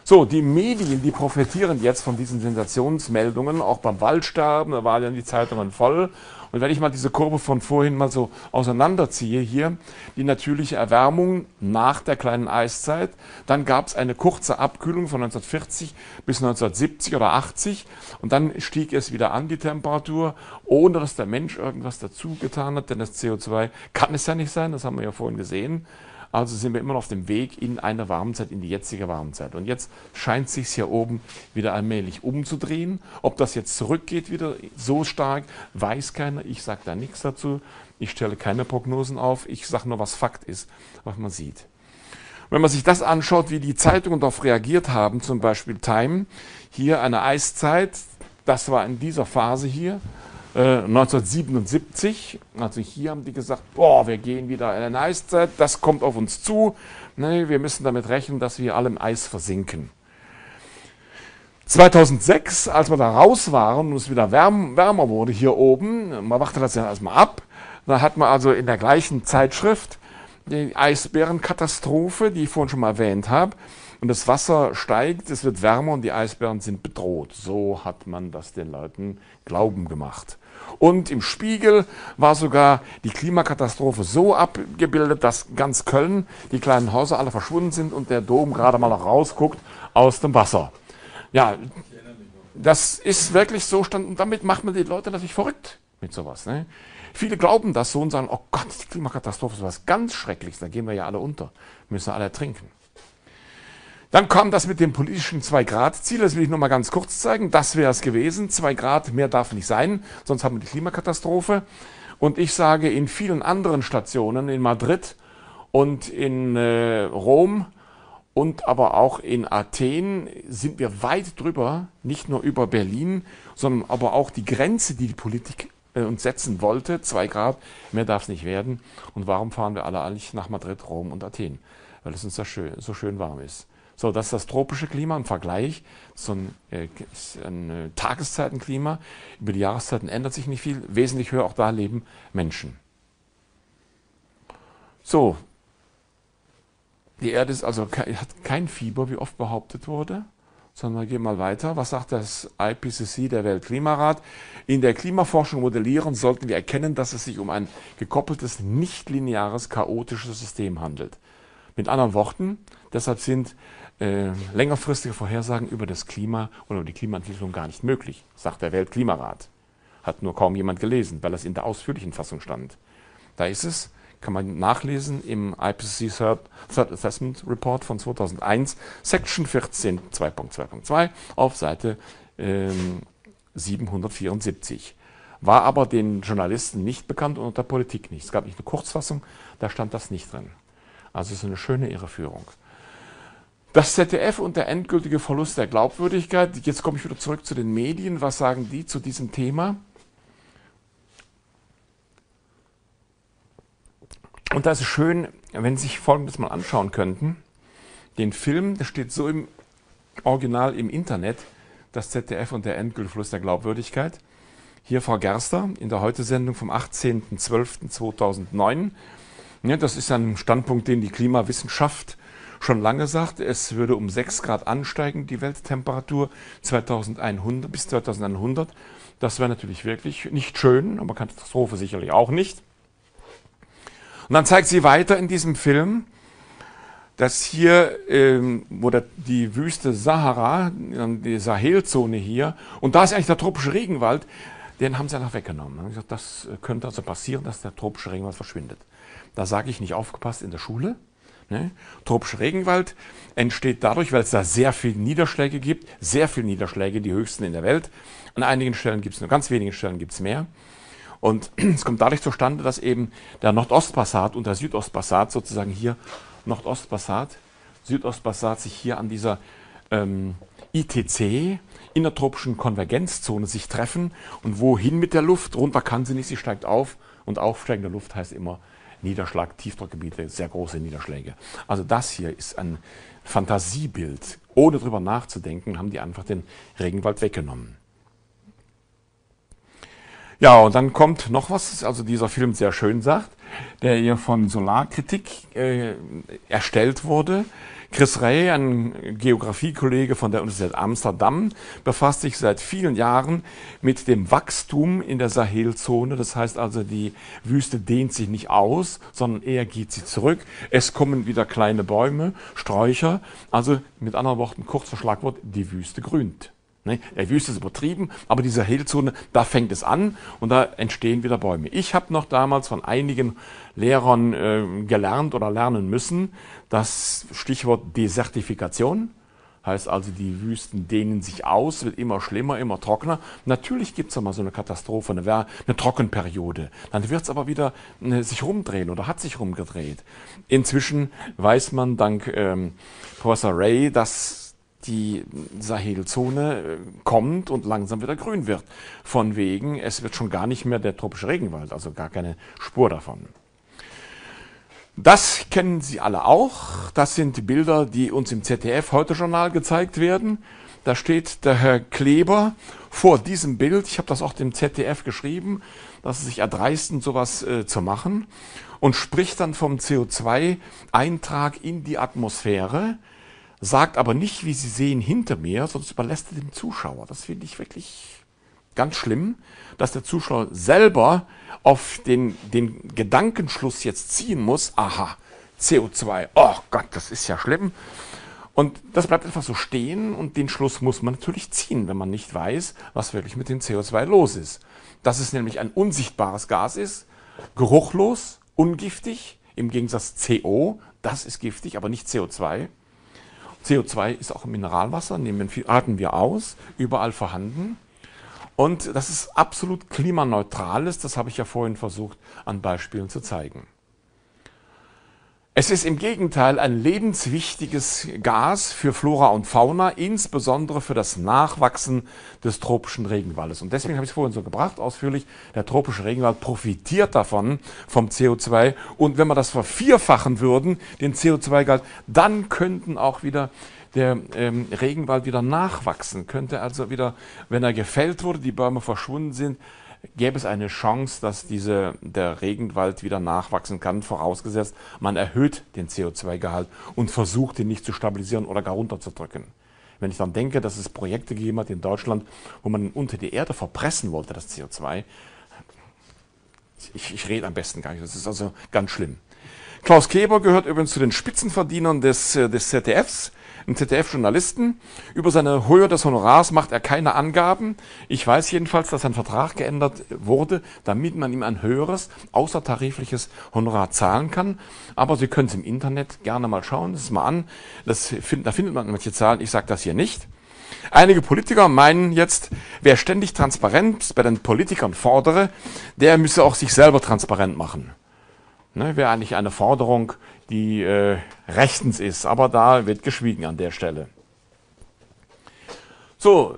So, die Medien, die profitieren jetzt von diesen Sensationsmeldungen, auch beim Waldsterben, da waren ja die Zeitungen voll. Und wenn ich mal diese Kurve von vorhin mal so auseinanderziehe hier, die natürliche Erwärmung nach der kleinen Eiszeit, dann gab es eine kurze Abkühlung von 1940 bis 1970 oder 80 und dann stieg es wieder an, die Temperatur, ohne dass der Mensch irgendwas dazu getan hat, denn das CO2 kann es ja nicht sein, das haben wir ja vorhin gesehen. Also sind wir immer noch auf dem Weg in eine Warmzeit, in die jetzige Warmzeit. Und jetzt scheint sich hier oben wieder allmählich umzudrehen. Ob das jetzt zurückgeht wieder so stark, weiß keiner. Ich sage da nichts dazu. Ich stelle keine Prognosen auf. Ich sage nur, was Fakt ist, was man sieht. Wenn man sich das anschaut, wie die Zeitungen darauf reagiert haben, zum Beispiel Time, hier eine Eiszeit, das war in dieser Phase hier, 1977, äh, also hier haben die gesagt, boah, wir gehen wieder in eine Eiszeit, das kommt auf uns zu, ne, wir müssen damit rechnen, dass wir alle im Eis versinken. 2006, als wir da raus waren und es wieder wärm, wärmer wurde hier oben, man wachte das ja erstmal ab, da hat man also in der gleichen Zeitschrift die Eisbärenkatastrophe, die ich vorhin schon mal erwähnt habe, und das Wasser steigt, es wird wärmer und die Eisbären sind bedroht. So hat man das den Leuten glauben gemacht. Und im Spiegel war sogar die Klimakatastrophe so abgebildet, dass ganz Köln, die kleinen Häuser alle verschwunden sind und der Dom gerade mal noch rausguckt aus dem Wasser. Ja, das ist wirklich so stand und damit macht man die Leute natürlich verrückt mit sowas. Ne? Viele glauben das so und sagen, oh Gott, die Klimakatastrophe ist was ganz Schreckliches, da gehen wir ja alle unter, müssen alle ertrinken. Dann kam das mit dem politischen 2-Grad-Ziel, das will ich nur mal ganz kurz zeigen. Das wäre es gewesen. 2 Grad, mehr darf nicht sein, sonst haben wir die Klimakatastrophe. Und ich sage, in vielen anderen Stationen, in Madrid und in äh, Rom und aber auch in Athen sind wir weit drüber, nicht nur über Berlin, sondern aber auch die Grenze, die die Politik äh, uns setzen wollte. 2 Grad, mehr darf es nicht werden. Und warum fahren wir alle eigentlich nach Madrid, Rom und Athen? Weil es uns so schön, so schön warm ist. So, das ist das tropische Klima im Vergleich. So ein, äh, ein äh, Tageszeitenklima. Über die Jahreszeiten ändert sich nicht viel. Wesentlich höher auch da leben Menschen. So, die Erde ist also hat kein Fieber, wie oft behauptet wurde, sondern wir gehen mal weiter. Was sagt das IPCC, der Weltklimarat? In der Klimaforschung modellieren sollten wir erkennen, dass es sich um ein gekoppeltes, nicht lineares, chaotisches System handelt. Mit anderen Worten, deshalb sind äh, längerfristige Vorhersagen über das Klima oder die Klimaentwicklung gar nicht möglich, sagt der Weltklimarat. Hat nur kaum jemand gelesen, weil es in der ausführlichen Fassung stand. Da ist es, kann man nachlesen im IPCC Third, Third Assessment Report von 2001, Section 14 2.2.2 auf Seite ähm, 774. War aber den Journalisten nicht bekannt und der Politik nicht. Es gab nicht eine Kurzfassung, da stand das nicht drin. Also es ist eine schöne Irreführung. Das ZDF und der endgültige Verlust der Glaubwürdigkeit. Jetzt komme ich wieder zurück zu den Medien. Was sagen die zu diesem Thema? Und da ist schön, wenn Sie sich Folgendes mal anschauen könnten. Den Film, der steht so im Original im Internet, das ZDF und der endgültige Verlust der Glaubwürdigkeit. Hier Frau Gerster in der Heute-Sendung vom 18.12.2009. Ja, das ist ein Standpunkt, den die Klimawissenschaft schon lange sagt, es würde um 6 Grad ansteigen, die Welttemperatur 2100 bis 2100. Das wäre natürlich wirklich nicht schön, aber Katastrophe sicherlich auch nicht. Und dann zeigt sie weiter in diesem Film, dass hier, ähm, wo der, die Wüste Sahara, die Sahelzone hier, und da ist eigentlich der tropische Regenwald, den haben sie einfach weggenommen. Das könnte also passieren, dass der tropische Regenwald verschwindet. Da sage ich nicht aufgepasst in der Schule. Ne? Tropischer Regenwald entsteht dadurch, weil es da sehr viele Niederschläge gibt, sehr viele Niederschläge, die höchsten in der Welt. An einigen Stellen gibt es nur ganz wenigen Stellen gibt es mehr. Und es kommt dadurch zustande, dass eben der Nordostpassat und der Südostpassat sozusagen hier Nordostpassat, Südostpassat sich hier an dieser ähm, ITC, innertropischen Konvergenzzone, sich treffen. Und wohin mit der Luft? Runter kann sie nicht, sie steigt auf. Und aufsteigende Luft heißt immer Niederschlag, Tiefdruckgebiete, sehr große Niederschläge. Also das hier ist ein Fantasiebild. Ohne drüber nachzudenken, haben die einfach den Regenwald weggenommen. Ja, und dann kommt noch was, also dieser Film sehr schön sagt, der hier von Solarkritik äh, erstellt wurde. Chris Ray, ein Geografiekollege von der Universität Amsterdam, befasst sich seit vielen Jahren mit dem Wachstum in der Sahelzone. Das heißt also, die Wüste dehnt sich nicht aus, sondern eher geht sie zurück. Es kommen wieder kleine Bäume, Sträucher. Also mit anderen Worten, kurzer Schlagwort, die Wüste grünt. Ne? Der Wüste ist übertrieben, aber diese Sahelzone, da fängt es an und da entstehen wieder Bäume. Ich habe noch damals von einigen Lehrern äh, gelernt oder lernen müssen, das Stichwort Desertifikation, heißt also, die Wüsten dehnen sich aus, wird immer schlimmer, immer trockener. Natürlich gibt es mal so eine Katastrophe, eine, eine Trockenperiode. Dann wird es aber wieder äh, sich rumdrehen oder hat sich rumgedreht. Inzwischen weiß man dank ähm, Professor Ray, dass die Sahelzone äh, kommt und langsam wieder grün wird. Von wegen, es wird schon gar nicht mehr der tropische Regenwald, also gar keine Spur davon. Das kennen Sie alle auch. Das sind Bilder, die uns im ZDF heute Journal gezeigt werden. Da steht der Herr Kleber vor diesem Bild. Ich habe das auch dem ZDF geschrieben, dass sie sich erdreisten, sowas äh, zu machen und spricht dann vom CO2-Eintrag in die Atmosphäre sagt aber nicht, wie Sie sehen, hinter mir, es überlässt dem Zuschauer. Das finde ich wirklich ganz schlimm, dass der Zuschauer selber auf den, den Gedankenschluss jetzt ziehen muss, aha, CO2, oh Gott, das ist ja schlimm. Und das bleibt einfach so stehen und den Schluss muss man natürlich ziehen, wenn man nicht weiß, was wirklich mit dem CO2 los ist. Dass es nämlich ein unsichtbares Gas ist, geruchlos, ungiftig, im Gegensatz CO, das ist giftig, aber nicht CO2. CO2 ist auch im Mineralwasser, nehmen wir, atmen wir aus, überall vorhanden. Und das ist absolut klimaneutrales, das habe ich ja vorhin versucht an Beispielen zu zeigen. Es ist im Gegenteil ein lebenswichtiges Gas für Flora und Fauna, insbesondere für das Nachwachsen des tropischen Regenwaldes. Und deswegen habe ich es vorhin so gebracht, ausführlich, der tropische Regenwald profitiert davon, vom CO2. Und wenn wir das vervierfachen würden, den CO2-Gehalt, dann könnten auch wieder der ähm, Regenwald wieder nachwachsen, könnte also wieder, wenn er gefällt wurde, die Bäume verschwunden sind, gäbe es eine Chance, dass diese, der Regenwald wieder nachwachsen kann, vorausgesetzt, man erhöht den CO2-Gehalt und versucht ihn nicht zu stabilisieren oder gar runterzudrücken. Wenn ich dann denke, dass es Projekte gegeben hat in Deutschland, wo man unter die Erde verpressen wollte, das CO2, ich, ich rede am besten gar nicht, das ist also ganz schlimm. Klaus Kleber gehört übrigens zu den Spitzenverdienern des, äh, des ZDFs. Einen ZDF-Journalisten. Über seine Höhe des Honorars macht er keine Angaben. Ich weiß jedenfalls, dass ein Vertrag geändert wurde, damit man ihm ein höheres, außertarifliches Honorar zahlen kann. Aber Sie können es im Internet gerne mal schauen, das ist mal an. Das, da findet man manche Zahlen, ich sage das hier nicht. Einige Politiker meinen jetzt, wer ständig Transparenz bei den Politikern fordere, der müsse auch sich selber transparent machen. Ne, Wäre eigentlich eine Forderung, die äh, rechtens ist, aber da wird geschwiegen an der Stelle. So,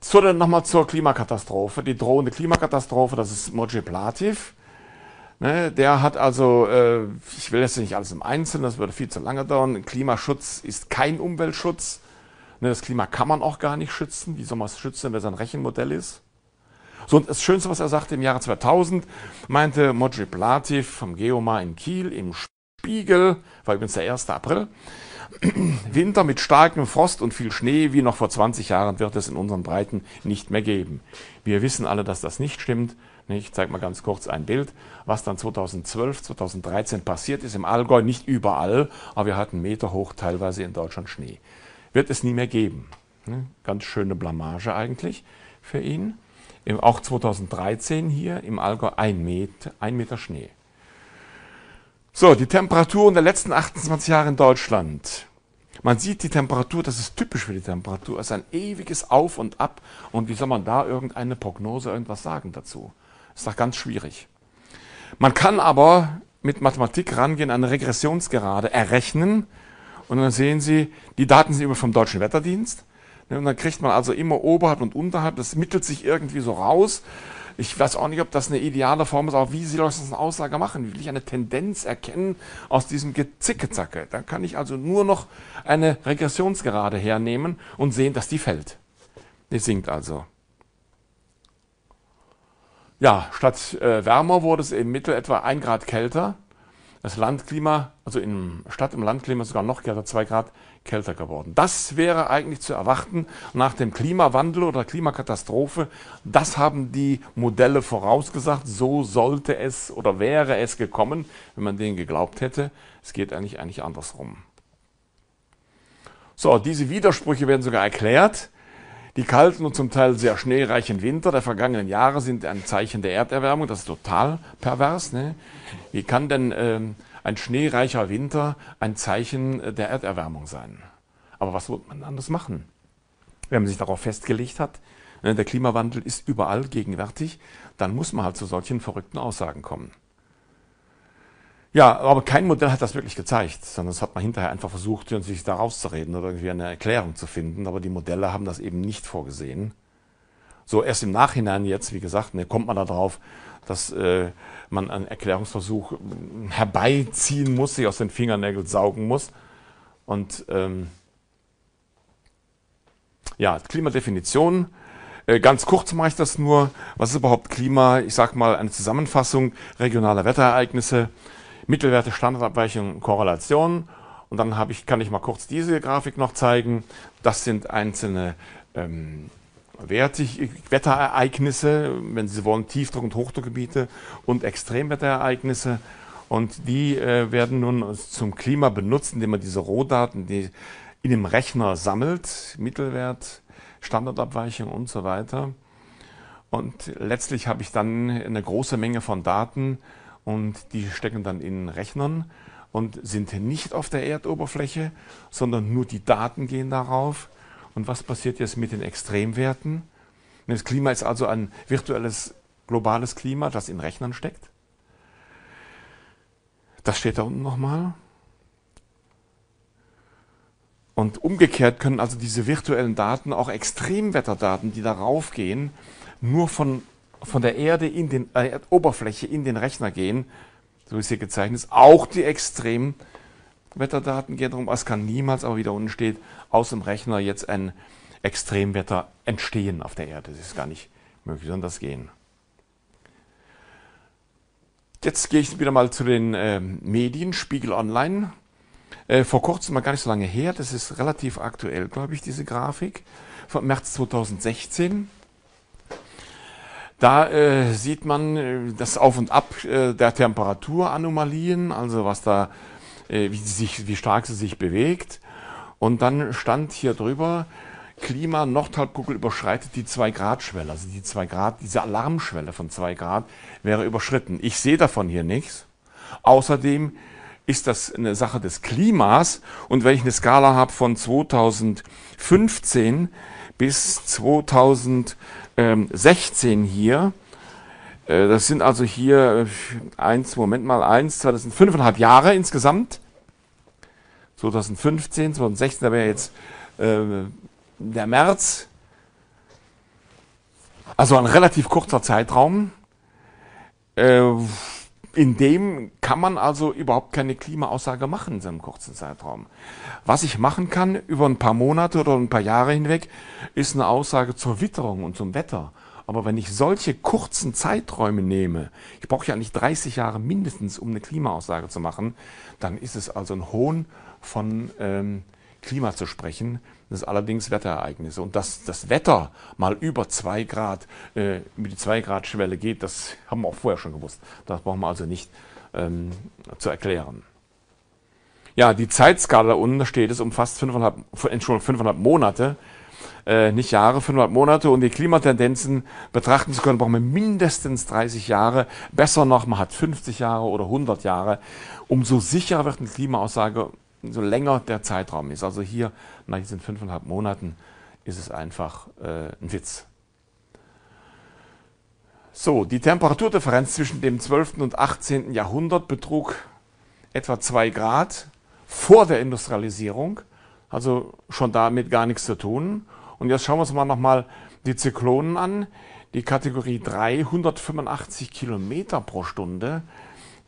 so dann nochmal zur Klimakatastrophe. Die drohende Klimakatastrophe, das ist Mojib Latif. Ne, der hat also, äh, ich will jetzt nicht alles im Einzelnen, das würde viel zu lange dauern. Klimaschutz ist kein Umweltschutz. Ne, das Klima kann man auch gar nicht schützen. Wie soll man es schützen, wenn es ein Rechenmodell ist? So, und das Schönste, was er sagte im Jahre 2000, meinte Mojib Latif vom Geomar in Kiel im Spiegel, war übrigens der 1. April, Winter mit starkem Frost und viel Schnee wie noch vor 20 Jahren wird es in unseren Breiten nicht mehr geben. Wir wissen alle, dass das nicht stimmt. Ich zeige mal ganz kurz ein Bild, was dann 2012, 2013 passiert ist im Allgäu. Nicht überall, aber wir hatten Meter hoch teilweise in Deutschland Schnee wird es nie mehr geben. Ne? Ganz schöne Blamage eigentlich für ihn. Auch 2013 hier im Allgäu ein Meter, ein Meter Schnee. So, die Temperaturen der letzten 28 Jahre in Deutschland. Man sieht die Temperatur, das ist typisch für die Temperatur, ist ein ewiges Auf und Ab. Und wie soll man da irgendeine Prognose, irgendwas sagen dazu? Ist doch ganz schwierig. Man kann aber mit Mathematik rangehen, eine Regressionsgerade errechnen, und dann sehen Sie, die Daten sind immer vom Deutschen Wetterdienst. Ne, und dann kriegt man also immer oberhalb und unterhalb, das mittelt sich irgendwie so raus. Ich weiß auch nicht, ob das eine ideale Form ist, aber wie soll das eine Aussage machen? Wie will ich eine Tendenz erkennen aus diesem Gezickezacke? Da kann ich also nur noch eine Regressionsgerade hernehmen und sehen, dass die fällt. Die sinkt also. Ja, statt äh, wärmer wurde es im Mittel etwa ein Grad kälter das Landklima, also in Stadt im Landklima sogar noch kälter, zwei Grad kälter geworden. Das wäre eigentlich zu erwarten nach dem Klimawandel oder Klimakatastrophe. Das haben die Modelle vorausgesagt. So sollte es oder wäre es gekommen, wenn man denen geglaubt hätte. Es geht eigentlich eigentlich andersrum. So, diese Widersprüche werden sogar erklärt. Die kalten und zum Teil sehr schneereichen Winter der vergangenen Jahre sind ein Zeichen der Erderwärmung. Das ist total pervers. Ne? Wie kann denn ähm, ein schneereicher Winter ein Zeichen äh, der Erderwärmung sein? Aber was wird man anders machen? Wenn man sich darauf festgelegt hat, ne, der Klimawandel ist überall gegenwärtig, dann muss man halt zu solchen verrückten Aussagen kommen. Ja, aber kein Modell hat das wirklich gezeigt, sondern es hat man hinterher einfach versucht, sich da rauszureden oder irgendwie eine Erklärung zu finden. Aber die Modelle haben das eben nicht vorgesehen. So erst im Nachhinein jetzt, wie gesagt, ne, kommt man da drauf, dass äh, man einen Erklärungsversuch herbeiziehen muss, sich aus den Fingernägeln saugen muss. Und ähm, ja, Klimadefinition. Äh, ganz kurz mache ich das nur. Was ist überhaupt Klima? Ich sage mal eine Zusammenfassung regionaler Wetterereignisse Mittelwerte, Standardabweichung, Korrelation. Und dann ich, kann ich mal kurz diese Grafik noch zeigen. Das sind einzelne ähm, Wertig Wetterereignisse, wenn Sie wollen, Tiefdruck- und Hochdruckgebiete und Extremwetterereignisse. Und die äh, werden nun zum Klima benutzt, indem man diese Rohdaten, die in dem Rechner sammelt, Mittelwert, Standardabweichung und so weiter. Und letztlich habe ich dann eine große Menge von Daten, und die stecken dann in Rechnern und sind nicht auf der Erdoberfläche, sondern nur die Daten gehen darauf. Und was passiert jetzt mit den Extremwerten? Das Klima ist also ein virtuelles globales Klima, das in Rechnern steckt. Das steht da unten nochmal. Und umgekehrt können also diese virtuellen Daten, auch Extremwetterdaten, die darauf gehen, nur von von der Erde in den äh, Erdoberfläche in den Rechner gehen, so ist hier gezeichnet auch die extremen Wetterdaten gehen darum, es kann niemals, aber wieder unten steht, aus dem Rechner jetzt ein Extremwetter entstehen auf der Erde. Das ist gar nicht möglich, sondern das gehen. Jetzt gehe ich wieder mal zu den äh, Medien, Spiegel Online. Äh, vor kurzem, mal gar nicht so lange her, das ist relativ aktuell, glaube ich, diese Grafik, von März 2016. Da äh, sieht man äh, das Auf und Ab äh, der Temperaturanomalien, also was da, äh, wie, sich, wie stark sie sich bewegt. Und dann stand hier drüber, Klima Nordhalbkugel überschreitet die 2-Grad-Schwelle. Also die 2 Grad, diese Alarmschwelle von 2 Grad wäre überschritten. Ich sehe davon hier nichts. Außerdem ist das eine Sache des Klimas. Und wenn ich eine Skala habe von 2015 bis 2016 hier, äh, das sind also hier eins, Moment mal, eins, das sind fünfeinhalb Jahre insgesamt. 2015, 2016, da wäre jetzt äh, der März. Also ein relativ kurzer Zeitraum. Äh, in dem kann man also überhaupt keine Klimaaussage machen in so einem kurzen Zeitraum. Was ich machen kann über ein paar Monate oder ein paar Jahre hinweg, ist eine Aussage zur Witterung und zum Wetter. Aber wenn ich solche kurzen Zeiträume nehme, ich brauche ja nicht 30 Jahre mindestens, um eine Klimaaussage zu machen, dann ist es also ein Hohn von ähm, Klima zu sprechen. Das ist allerdings Wetterereignisse. Und dass das Wetter mal über zwei Grad, äh, über die zwei Grad Schwelle geht, das haben wir auch vorher schon gewusst. Das brauchen wir also nicht ähm, zu erklären. Ja, die Zeitskala unten, da steht es, umfasst fünfeinhalb, Entschuldigung, fünfeinhalb Monate, äh, nicht Jahre, fünfeinhalb Monate. Und die Klimatendenzen betrachten zu können, brauchen wir mindestens 30 Jahre. Besser noch, man hat 50 Jahre oder 100 Jahre. Umso sicherer wird eine Klimaaussage, so länger der Zeitraum ist. Also hier nach diesen fünfeinhalb Monaten ist es einfach äh, ein Witz. So, die Temperaturdifferenz zwischen dem 12. und 18. Jahrhundert betrug etwa 2 Grad vor der Industrialisierung, also schon damit gar nichts zu tun. Und jetzt schauen wir uns mal nochmal die Zyklonen an. Die Kategorie 3, 185 Kilometer pro Stunde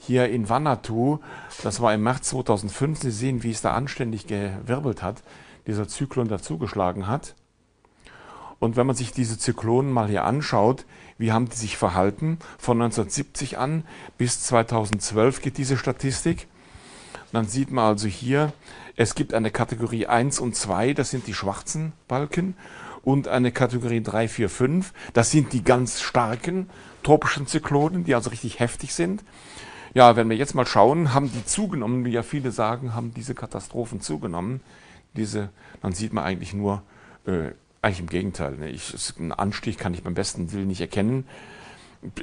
hier in Vanuatu. Das war im März 2005. Sie sehen, wie es da anständig gewirbelt hat, dieser Zyklon dazugeschlagen hat. Und wenn man sich diese Zyklonen mal hier anschaut, wie haben die sich verhalten? Von 1970 an bis 2012 geht diese Statistik. dann sieht man also hier, es gibt eine Kategorie 1 und 2, das sind die schwarzen Balken, und eine Kategorie 3, 4, 5, das sind die ganz starken tropischen Zyklonen, die also richtig heftig sind. Ja, wenn wir jetzt mal schauen, haben die zugenommen, wie ja viele sagen, haben diese Katastrophen zugenommen. Diese, dann sieht man eigentlich nur, äh, eigentlich im Gegenteil. Ne? Ich, einen Anstieg kann ich beim besten Willen nicht erkennen.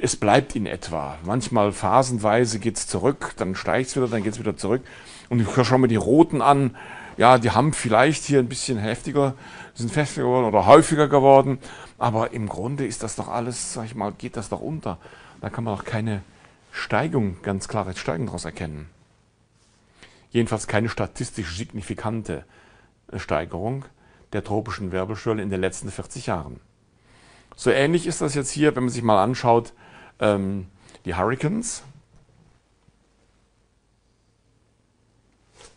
Es bleibt in etwa. Manchmal phasenweise geht es zurück, dann steigt es wieder, dann geht es wieder zurück. Und ich schaue mir die Roten an. Ja, die haben vielleicht hier ein bisschen heftiger, sind heftiger geworden oder häufiger geworden. Aber im Grunde ist das doch alles, sag ich mal, geht das doch unter. Da kann man doch keine Steigung, ganz klare Steigung daraus erkennen. Jedenfalls keine statistisch signifikante Steigerung der tropischen Wirbelschwelle in den letzten 40 Jahren. So ähnlich ist das jetzt hier, wenn man sich mal anschaut, ähm, die Hurricanes.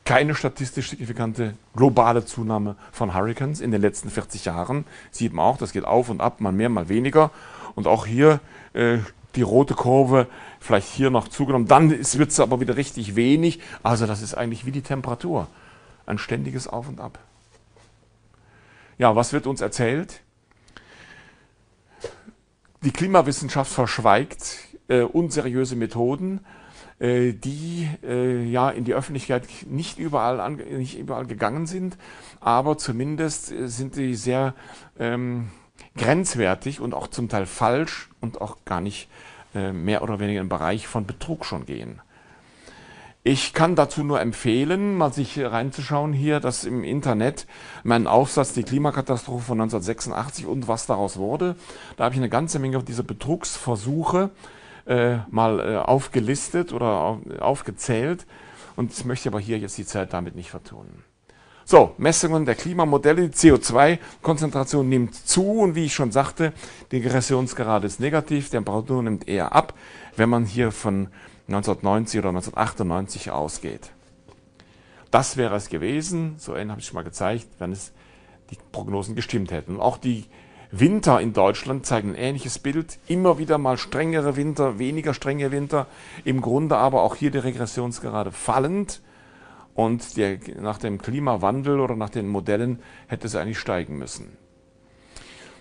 Keine statistisch signifikante globale Zunahme von Hurricanes in den letzten 40 Jahren. Sieht man auch, das geht auf und ab, mal mehr, mal weniger. Und auch hier äh, die rote Kurve vielleicht hier noch zugenommen. Dann wird es aber wieder richtig wenig. Also das ist eigentlich wie die Temperatur. Ein ständiges Auf und Ab. Ja, was wird uns erzählt? Die Klimawissenschaft verschweigt äh, unseriöse Methoden, äh, die äh, ja in die Öffentlichkeit nicht überall, nicht überall gegangen sind, aber zumindest äh, sind sie sehr ähm, grenzwertig und auch zum Teil falsch und auch gar nicht äh, mehr oder weniger im Bereich von Betrug schon gehen. Ich kann dazu nur empfehlen, mal sich reinzuschauen hier, dass im Internet mein Aufsatz Die Klimakatastrophe von 1986 und was daraus wurde. Da habe ich eine ganze Menge dieser Betrugsversuche äh, mal äh, aufgelistet oder auf, aufgezählt. Und ich möchte aber hier jetzt die Zeit damit nicht vertun. So, Messungen der Klimamodelle, die CO2-Konzentration nimmt zu und wie ich schon sagte, die Regressionsgerade ist negativ, die Temperatur nimmt eher ab, wenn man hier von 1990 oder 1998 ausgeht. Das wäre es gewesen, so ähnlich habe ich schon mal gezeigt, wenn es die Prognosen gestimmt hätten. Auch die Winter in Deutschland zeigen ein ähnliches Bild. Immer wieder mal strengere Winter, weniger strenge Winter. Im Grunde aber auch hier die Regressionsgerade fallend. Und der, nach dem Klimawandel oder nach den Modellen hätte es eigentlich steigen müssen.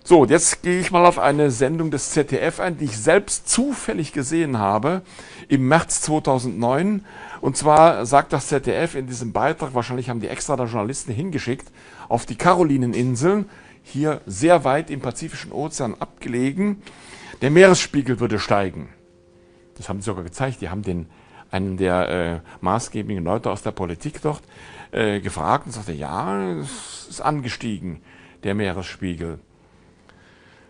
So, jetzt gehe ich mal auf eine Sendung des ZDF ein, die ich selbst zufällig gesehen habe im März 2009. Und zwar sagt das ZDF in diesem Beitrag, wahrscheinlich haben die extra da Journalisten hingeschickt, auf die Karolineninseln, hier sehr weit im Pazifischen Ozean abgelegen, der Meeresspiegel würde steigen. Das haben sie sogar gezeigt. Die haben den, einen der äh, maßgebenden Leute aus der Politik dort äh, gefragt und sagte, ja, es ist angestiegen, der Meeresspiegel.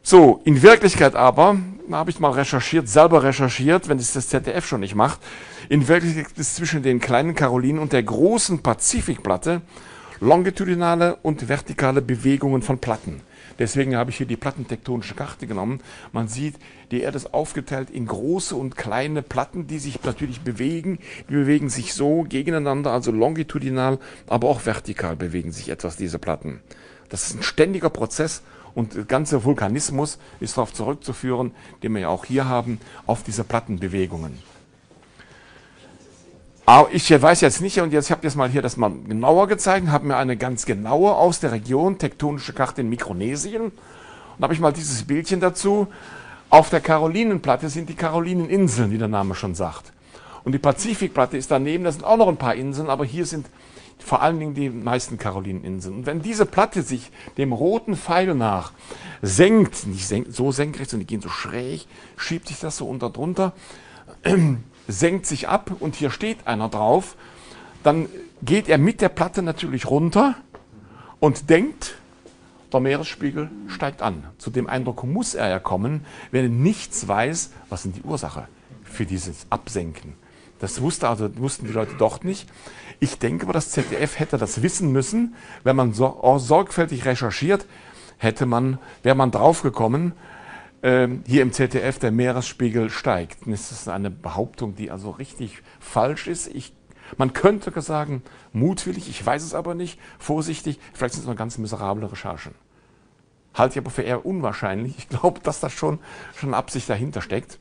So, in Wirklichkeit aber, da habe ich mal recherchiert, selber recherchiert, wenn es das ZDF schon nicht macht, in Wirklichkeit ist zwischen den kleinen Karolinen und der großen Pazifikplatte longitudinale und vertikale Bewegungen von Platten. Deswegen habe ich hier die plattentektonische Karte genommen. Man sieht, die Erde ist aufgeteilt in große und kleine Platten, die sich natürlich bewegen. Die bewegen sich so gegeneinander, also longitudinal, aber auch vertikal bewegen sich etwas diese Platten. Das ist ein ständiger Prozess und der ganze Vulkanismus ist darauf zurückzuführen, den wir ja auch hier haben, auf diese Plattenbewegungen. Aber ich weiß jetzt nicht, und jetzt habe ich jetzt mal hier das mal genauer gezeigt, habe mir eine ganz genaue aus der Region, tektonische Karte in Mikronesien. Und habe ich mal dieses Bildchen dazu. Auf der Karolinenplatte sind die Karolineninseln, wie der Name schon sagt. Und die Pazifikplatte ist daneben, da sind auch noch ein paar Inseln, aber hier sind vor allen Dingen die meisten Karolineninseln. Und wenn diese Platte sich dem roten Pfeil nach senkt, nicht senkt, so senkrecht, sondern die gehen so schräg, schiebt sich das so unter drunter, senkt sich ab und hier steht einer drauf, dann geht er mit der Platte natürlich runter und denkt, der Meeresspiegel steigt an. Zu dem Eindruck muss er ja kommen, wenn er nichts weiß, was sind die Ursache für dieses Absenken. Das wusste also, wussten die Leute doch nicht. Ich denke aber, das ZDF hätte das wissen müssen. Wenn man so, oh, sorgfältig recherchiert, hätte man, wäre man draufgekommen, hier im ZDF der Meeresspiegel steigt. Das ist eine Behauptung, die also richtig falsch ist. Ich, man könnte sagen, mutwillig, ich weiß es aber nicht, vorsichtig, vielleicht sind es noch ganz miserable Recherchen. Halte ich aber für eher unwahrscheinlich. Ich glaube, dass da schon, schon Absicht dahinter steckt.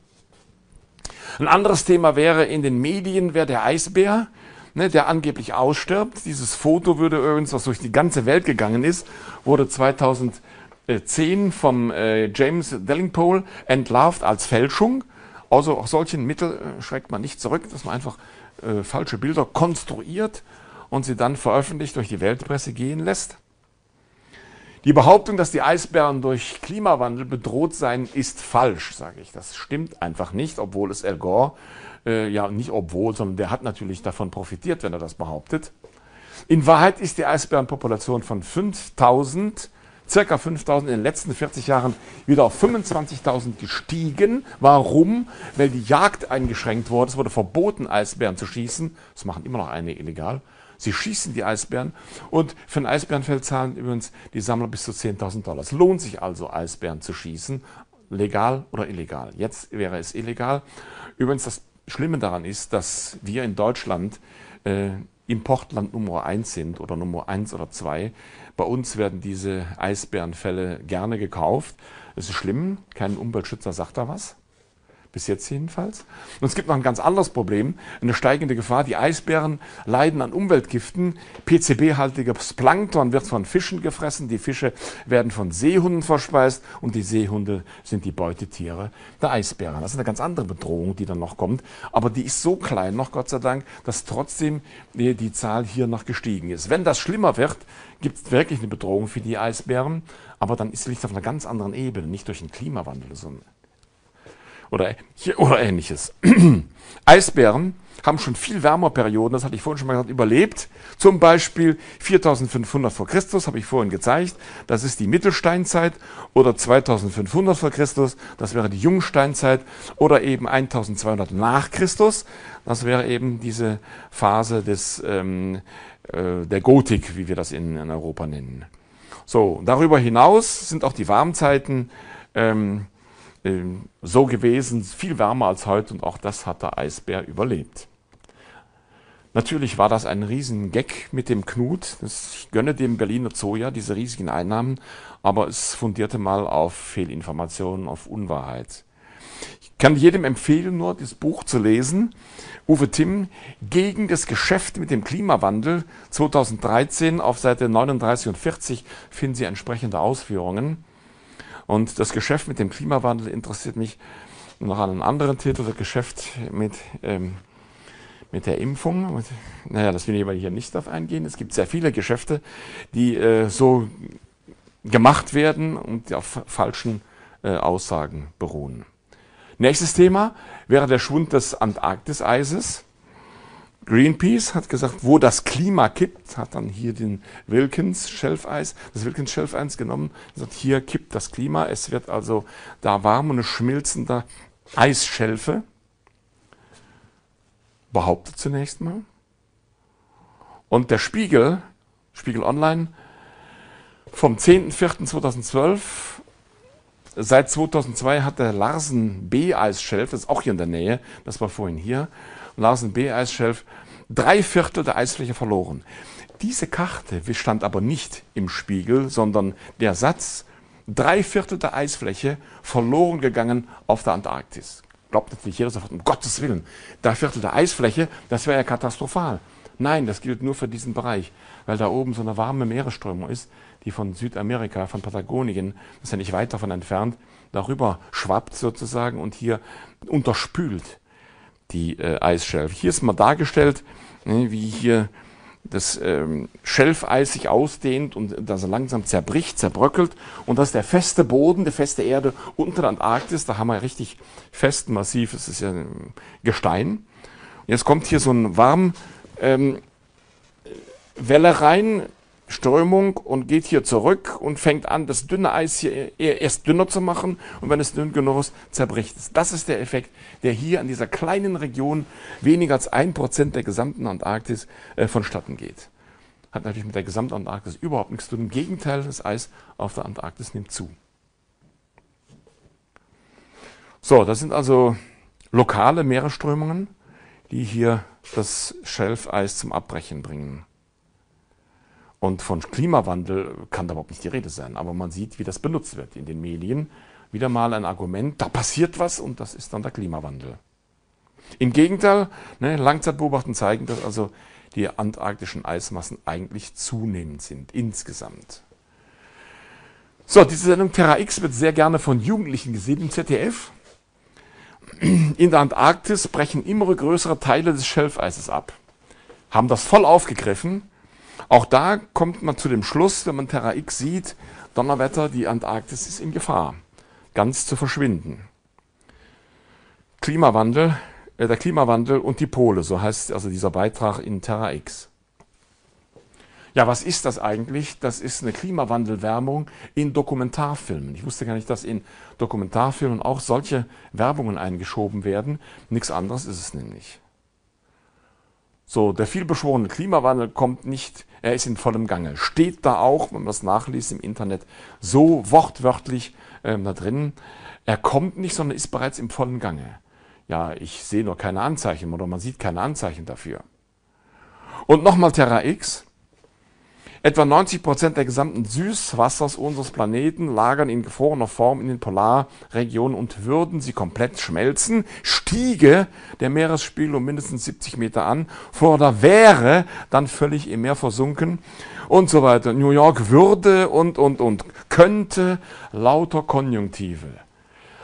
Ein anderes Thema wäre in den Medien, wäre der Eisbär ne, der angeblich ausstirbt. Dieses Foto würde übrigens, was durch die ganze Welt gegangen ist, wurde 2010 vom äh, James Dellingpole entlarvt als Fälschung. Also auch solchen Mittel äh, schreckt man nicht zurück, dass man einfach äh, falsche Bilder konstruiert und sie dann veröffentlicht durch die Weltpresse gehen lässt. Die Behauptung, dass die Eisbären durch Klimawandel bedroht seien, ist falsch, sage ich. Das stimmt einfach nicht, obwohl es Al Gore äh, ja nicht obwohl, sondern der hat natürlich davon profitiert, wenn er das behauptet. In Wahrheit ist die Eisbärenpopulation von 5000, circa 5000 in den letzten 40 Jahren wieder auf 25.000 gestiegen. Warum? Weil die Jagd eingeschränkt wurde. Es wurde verboten, Eisbären zu schießen. Das machen immer noch einige illegal. Sie schießen die Eisbären und für ein Eisbärenfell zahlen übrigens die Sammler bis zu 10.000 Dollar. Es lohnt sich also, Eisbären zu schießen, legal oder illegal. Jetzt wäre es illegal. Übrigens, das Schlimme daran ist, dass wir in Deutschland äh, Importland Nummer 1 sind oder Nummer 1 oder 2. Bei uns werden diese Eisbärenfälle gerne gekauft. Es ist schlimm, kein Umweltschützer sagt da was bis jetzt jedenfalls. Und es gibt noch ein ganz anderes Problem, eine steigende Gefahr. Die Eisbären leiden an Umweltgiften. PCB-haltiges Plankton wird von Fischen gefressen, die Fische werden von Seehunden verspeist und die Seehunde sind die Beutetiere der Eisbären. Das ist eine ganz andere Bedrohung, die dann noch kommt. Aber die ist so klein noch, Gott sei Dank, dass trotzdem die Zahl hier noch gestiegen ist. Wenn das schlimmer wird, gibt es wirklich eine Bedrohung für die Eisbären, aber dann ist es auf einer ganz anderen Ebene, nicht durch den Klimawandel, sondern oder, oder ähnliches. Eisbären haben schon viel Wärmerperioden, das hatte ich vorhin schon mal gesagt, überlebt. Zum Beispiel 4500 vor Christus, habe ich vorhin gezeigt, das ist die Mittelsteinzeit, oder 2500 vor Christus, das wäre die Jungsteinzeit, oder eben 1200 nach Christus, das wäre eben diese Phase des, ähm, äh, der Gotik, wie wir das in, in, Europa nennen. So, darüber hinaus sind auch die Warmzeiten ähm, so gewesen, viel wärmer als heute und auch das hat der Eisbär überlebt. Natürlich war das ein riesen Gag mit dem Knut. Ich gönne dem Berliner Zoo ja diese riesigen Einnahmen, aber es fundierte mal auf Fehlinformationen, auf Unwahrheit. Ich kann jedem empfehlen, nur das Buch zu lesen. Uwe Timm gegen das Geschäft mit dem Klimawandel 2013 auf Seite 39 und 40 finden Sie entsprechende Ausführungen. Und das Geschäft mit dem Klimawandel interessiert mich noch an einem anderen Titel, das Geschäft mit, ähm, mit der Impfung. Naja, das will ich aber hier nicht darauf eingehen. Es gibt sehr viele Geschäfte, die äh, so gemacht werden und auf falschen äh, Aussagen beruhen. Nächstes Thema wäre der Schwund des Antarktiseises. Greenpeace hat gesagt, wo das Klima kippt, hat dann hier den Wilkins Schelfeis, das Wilkins Schelfeis genommen, gesagt, hier kippt das Klima, es wird also da warm und schmilzender Eisschelfe, behauptet zunächst mal. Und der Spiegel, Spiegel Online, vom 10.04.2012, seit 2002 hat der Larsen B-Eisschelf, das ist auch hier in der Nähe, das war vorhin hier, Larsen B-Eisschelf, drei Viertel der Eisfläche verloren. Diese Karte stand aber nicht im Spiegel, sondern der Satz, drei Viertel der Eisfläche verloren gegangen auf der Antarktis. Glaubt natürlich jeder sofort, um Gottes Willen, drei Viertel der Eisfläche, das wäre ja katastrophal. Nein, das gilt nur für diesen Bereich, weil da oben so eine warme Meeresströmung ist, die von Südamerika, von Patagonien, das ist ja nicht weit davon entfernt, darüber schwappt sozusagen und hier unterspült die äh, Eisschelfe. Hier ist mal dargestellt, ne, wie hier das ähm, Schelfeis sich ausdehnt und das langsam zerbricht, zerbröckelt. Und das ist der feste Boden, der feste Erde unter der Antarktis. Da haben wir richtig fest, massiv, es ist ja Gestein. Und jetzt kommt hier so ein Warmwelle ähm, rein, Strömung und geht hier zurück und fängt an, das dünne Eis hier erst dünner zu machen und wenn es dünn genug ist, zerbricht es. Das ist der Effekt, der hier an dieser kleinen Region weniger als ein Prozent der gesamten Antarktis äh, vonstatten geht. Hat natürlich mit der gesamten Antarktis überhaupt nichts zu tun. Im Gegenteil, das Eis auf der Antarktis nimmt zu. So, das sind also lokale Meeresströmungen, die hier das Schelfeis zum Abbrechen bringen. Und von Klimawandel kann da überhaupt nicht die Rede sein. Aber man sieht, wie das benutzt wird in den Medien. Wieder mal ein Argument, da passiert was und das ist dann der Klimawandel. Im Gegenteil, ne, Langzeitbeobachten zeigen, dass also die antarktischen Eismassen eigentlich zunehmend sind, insgesamt. So, diese Sendung Terra X wird sehr gerne von Jugendlichen gesehen im ZDF. In der Antarktis brechen immer größere Teile des Schelfeises ab. Haben das voll aufgegriffen auch da kommt man zu dem Schluss, wenn man Terra X sieht, Donnerwetter, die Antarktis ist in Gefahr, ganz zu verschwinden. Klimawandel, äh, der Klimawandel und die Pole, so heißt also dieser Beitrag in Terra X. Ja, was ist das eigentlich? Das ist eine Klimawandelwärmung in Dokumentarfilmen. Ich wusste gar nicht, dass in Dokumentarfilmen auch solche Werbungen eingeschoben werden. Nichts anderes ist es nämlich. So, der vielbeschworene Klimawandel kommt nicht, er ist in vollem Gange. Steht da auch, wenn man das nachliest im Internet, so wortwörtlich ähm, da drin. Er kommt nicht, sondern ist bereits im vollen Gange. Ja, ich sehe nur keine Anzeichen oder man sieht keine Anzeichen dafür. Und nochmal Terra X. Etwa 90 Prozent der gesamten Süßwassers unseres Planeten lagern in gefrorener Form in den Polarregionen und würden sie komplett schmelzen, stiege der Meeresspiegel um mindestens 70 Meter an, oder wäre dann völlig im Meer versunken und so weiter. New York würde und, und, und, könnte lauter Konjunktive.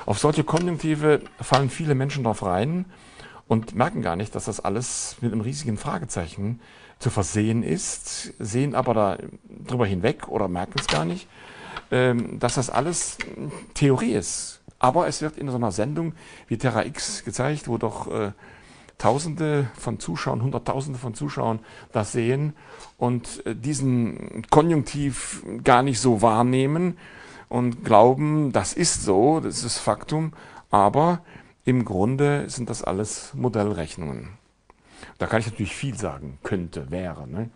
Auf solche Konjunktive fallen viele Menschen drauf rein und merken gar nicht, dass das alles mit einem riesigen Fragezeichen zu versehen ist, sehen aber da drüber hinweg oder merken es gar nicht, ähm, dass das alles Theorie ist. Aber es wird in so einer Sendung wie Terra X gezeigt, wo doch äh, Tausende von Zuschauern, Hunderttausende von Zuschauern das sehen und äh, diesen Konjunktiv gar nicht so wahrnehmen und glauben, das ist so, das ist Faktum, aber im Grunde sind das alles Modellrechnungen. Da kann ich natürlich viel sagen, könnte, wäre. Ne?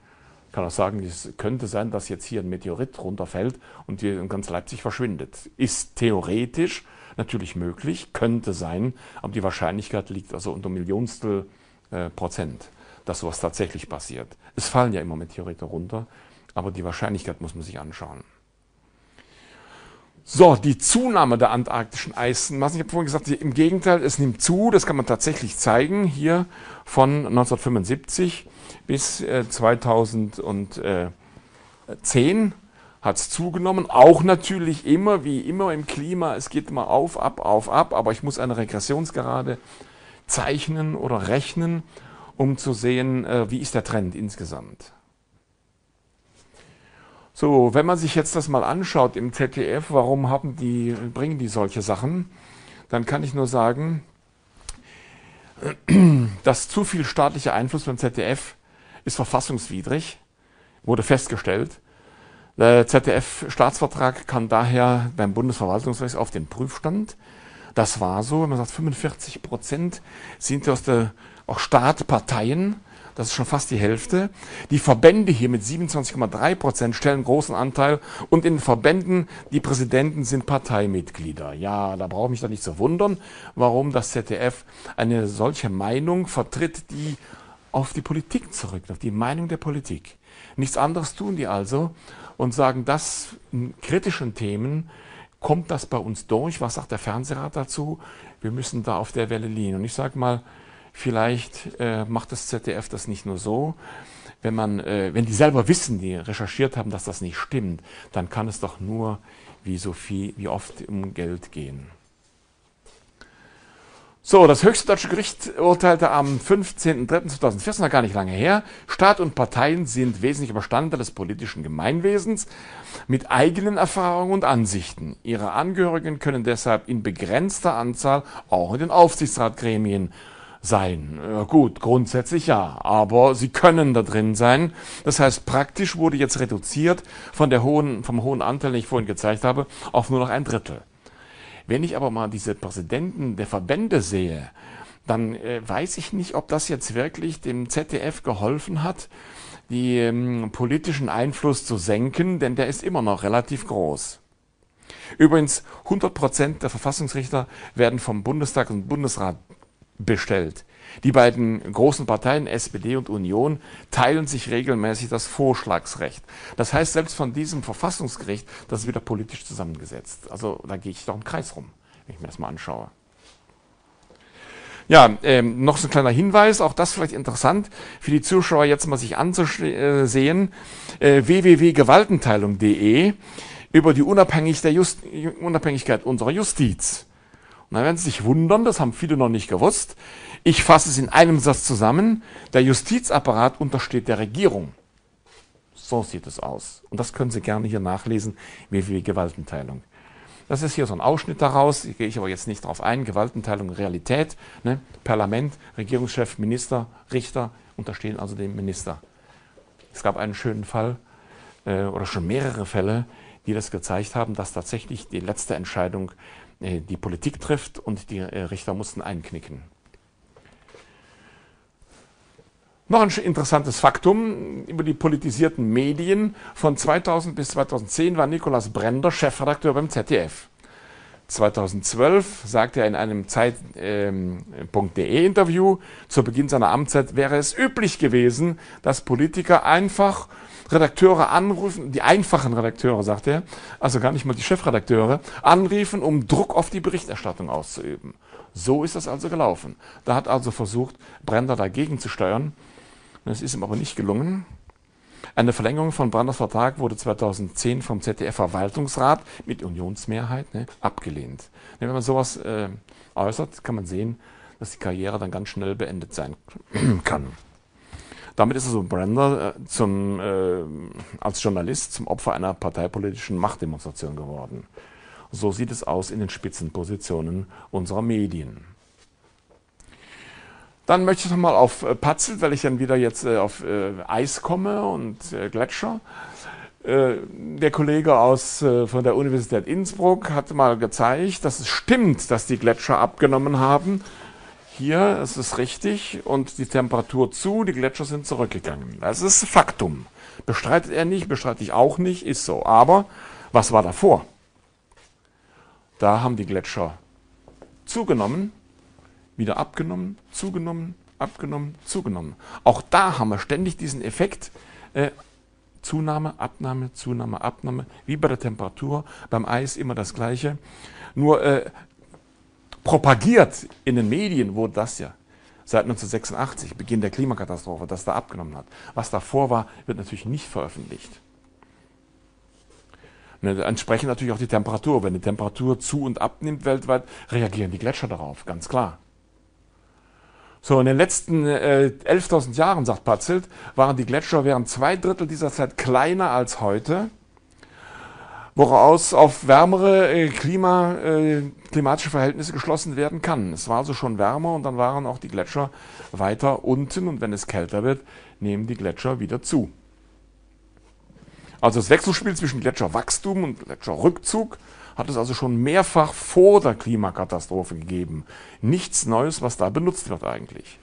Kann auch sagen, es könnte sein, dass jetzt hier ein Meteorit runterfällt und hier in ganz Leipzig verschwindet. Ist theoretisch natürlich möglich, könnte sein, aber die Wahrscheinlichkeit liegt also unter Millionstel äh, Prozent, dass sowas tatsächlich passiert. Es fallen ja immer Meteorite runter, aber die Wahrscheinlichkeit muss man sich anschauen. So, die Zunahme der antarktischen Eismassen. Ich habe vorhin gesagt, im Gegenteil, es nimmt zu. Das kann man tatsächlich zeigen. Hier von 1975 bis 2010 äh, hat es zugenommen. Auch natürlich immer, wie immer im Klima, es geht immer auf, ab, auf, ab, aber ich muss eine Regressionsgerade zeichnen oder rechnen, um zu sehen, äh, wie ist der Trend insgesamt. So, wenn man sich jetzt das mal anschaut im ZDF, warum haben die, bringen die solche Sachen, dann kann ich nur sagen, dass zu viel staatlicher Einfluss beim ZDF ist verfassungswidrig, wurde festgestellt. Der ZDF-Staatsvertrag kann daher beim Bundesverwaltungsgericht auf den Prüfstand. Das war so, wenn man sagt, 45 Prozent sind aus der auch Staatparteien, das ist schon fast die Hälfte. Die Verbände hier mit 27,3 Prozent stellen großen Anteil und in den Verbänden, die Präsidenten sind Parteimitglieder. Ja, da brauche ich mich doch nicht zu wundern, warum das ZDF eine solche Meinung vertritt, die auf die Politik zurück, auf die Meinung der Politik. Nichts anderes tun die also und sagen, dass in kritischen Themen kommt das bei uns durch. Was sagt der Fernsehrat dazu? Wir müssen da auf der Welle liegen. Und ich sage mal, vielleicht äh, macht das ZDF das nicht nur so. Wenn man, äh, wenn die selber wissen, die recherchiert haben, dass das nicht stimmt, dann kann es doch nur wie so viel, wie oft um Geld gehen. So, das höchste deutsche Gericht urteilte am 15.03.2014, gar nicht lange her, Staat und Parteien sind wesentlicher Bestandteil des politischen Gemeinwesens mit eigenen Erfahrungen und Ansichten. Ihre Angehörigen können deshalb in begrenzter Anzahl auch in den Aufsichtsratgremien sein. Ja, gut, grundsätzlich ja, aber sie können da drin sein. Das heißt, praktisch wurde jetzt reduziert von der hohen, vom hohen Anteil, den ich vorhin gezeigt habe, auf nur noch ein Drittel. Wenn ich aber mal diese Präsidenten der Verbände sehe, dann äh, weiß ich nicht, ob das jetzt wirklich dem ZDF geholfen hat, die ähm, politischen Einfluss zu senken, denn der ist immer noch relativ groß. Übrigens, 100 Prozent der Verfassungsrichter werden vom Bundestag und Bundesrat bestellt. Die beiden großen Parteien, SPD und Union, teilen sich regelmäßig das Vorschlagsrecht. Das heißt, selbst von diesem Verfassungsgericht, das ist wieder politisch zusammengesetzt. Also da gehe ich doch im Kreis rum, wenn ich mir das mal anschaue. Ja, ähm, noch so ein kleiner Hinweis, auch das vielleicht interessant für die Zuschauer jetzt mal sich anzusehen. Äh, www.gewaltenteilung.de über die Unabhängig Just Unabhängigkeit unserer Justiz. Dann werden Sie sich wundern, das haben viele noch nicht gewusst. Ich fasse es in einem Satz zusammen. Der Justizapparat untersteht der Regierung. So sieht es aus. Und das können Sie gerne hier nachlesen, wie viel Gewaltenteilung. Das ist hier so ein Ausschnitt daraus, gehe ich aber jetzt nicht drauf ein. Gewaltenteilung, Realität. Ne? Parlament, Regierungschef, Minister, Richter unterstehen also dem Minister. Es gab einen schönen Fall äh, oder schon mehrere Fälle, die das gezeigt haben, dass tatsächlich die letzte Entscheidung die Politik trifft und die äh, Richter mussten einknicken. Noch ein interessantes Faktum über die politisierten Medien. Von 2000 bis 2010 war Nikolaus Brender Chefredakteur beim ZDF. 2012 sagte er in einem Zeit.de ähm, Interview, zu Beginn seiner Amtszeit wäre es üblich gewesen, dass Politiker einfach Redakteure anrufen, die einfachen Redakteure, sagt er, also gar nicht mal die Chefredakteure, anriefen, um Druck auf die Berichterstattung auszuüben. So ist das also gelaufen. Da hat also versucht, Brender dagegen zu steuern. Das ist ihm aber nicht gelungen. Eine Verlängerung von Branders Vertrag wurde 2010 vom ZDF-Verwaltungsrat mit Unionsmehrheit ne, abgelehnt. Wenn man sowas äh, äußert, kann man sehen, dass die Karriere dann ganz schnell beendet sein kann. Damit ist also Brenda äh, zum, äh, als Journalist zum Opfer einer parteipolitischen Machtdemonstration geworden. So sieht es aus in den Spitzenpositionen unserer Medien. Dann möchte ich nochmal auf äh, Patzelt, weil ich dann wieder jetzt äh, auf Eis komme und Gletscher. Der Kollege aus, von der Universität Innsbruck hat mal gezeigt, dass es stimmt, dass die Gletscher abgenommen haben hier ist es richtig und die Temperatur zu, die Gletscher sind zurückgegangen. Das ist Faktum. Bestreitet er nicht, bestreite ich auch nicht, ist so. Aber was war davor? Da haben die Gletscher zugenommen, wieder abgenommen, zugenommen, abgenommen, zugenommen. Auch da haben wir ständig diesen Effekt. Äh, Zunahme, Abnahme, Zunahme, Abnahme, wie bei der Temperatur, beim Eis immer das Gleiche. Nur äh, propagiert in den Medien wurde das ja seit 1986, Beginn der Klimakatastrophe, das da abgenommen hat. Was davor war, wird natürlich nicht veröffentlicht. Ne, entsprechend natürlich auch die Temperatur. Wenn die Temperatur zu und abnimmt weltweit, reagieren die Gletscher darauf, ganz klar. So, in den letzten äh, 11.000 Jahren, sagt Patzelt, waren die Gletscher während zwei Drittel dieser Zeit kleiner als heute, woraus auf wärmere äh, Klima, äh, klimatische Verhältnisse geschlossen werden kann. Es war also schon wärmer und dann waren auch die Gletscher weiter unten und wenn es kälter wird, nehmen die Gletscher wieder zu. Also das Wechselspiel zwischen Gletscherwachstum und Gletscherrückzug hat es also schon mehrfach vor der Klimakatastrophe gegeben. Nichts Neues, was da benutzt wird eigentlich.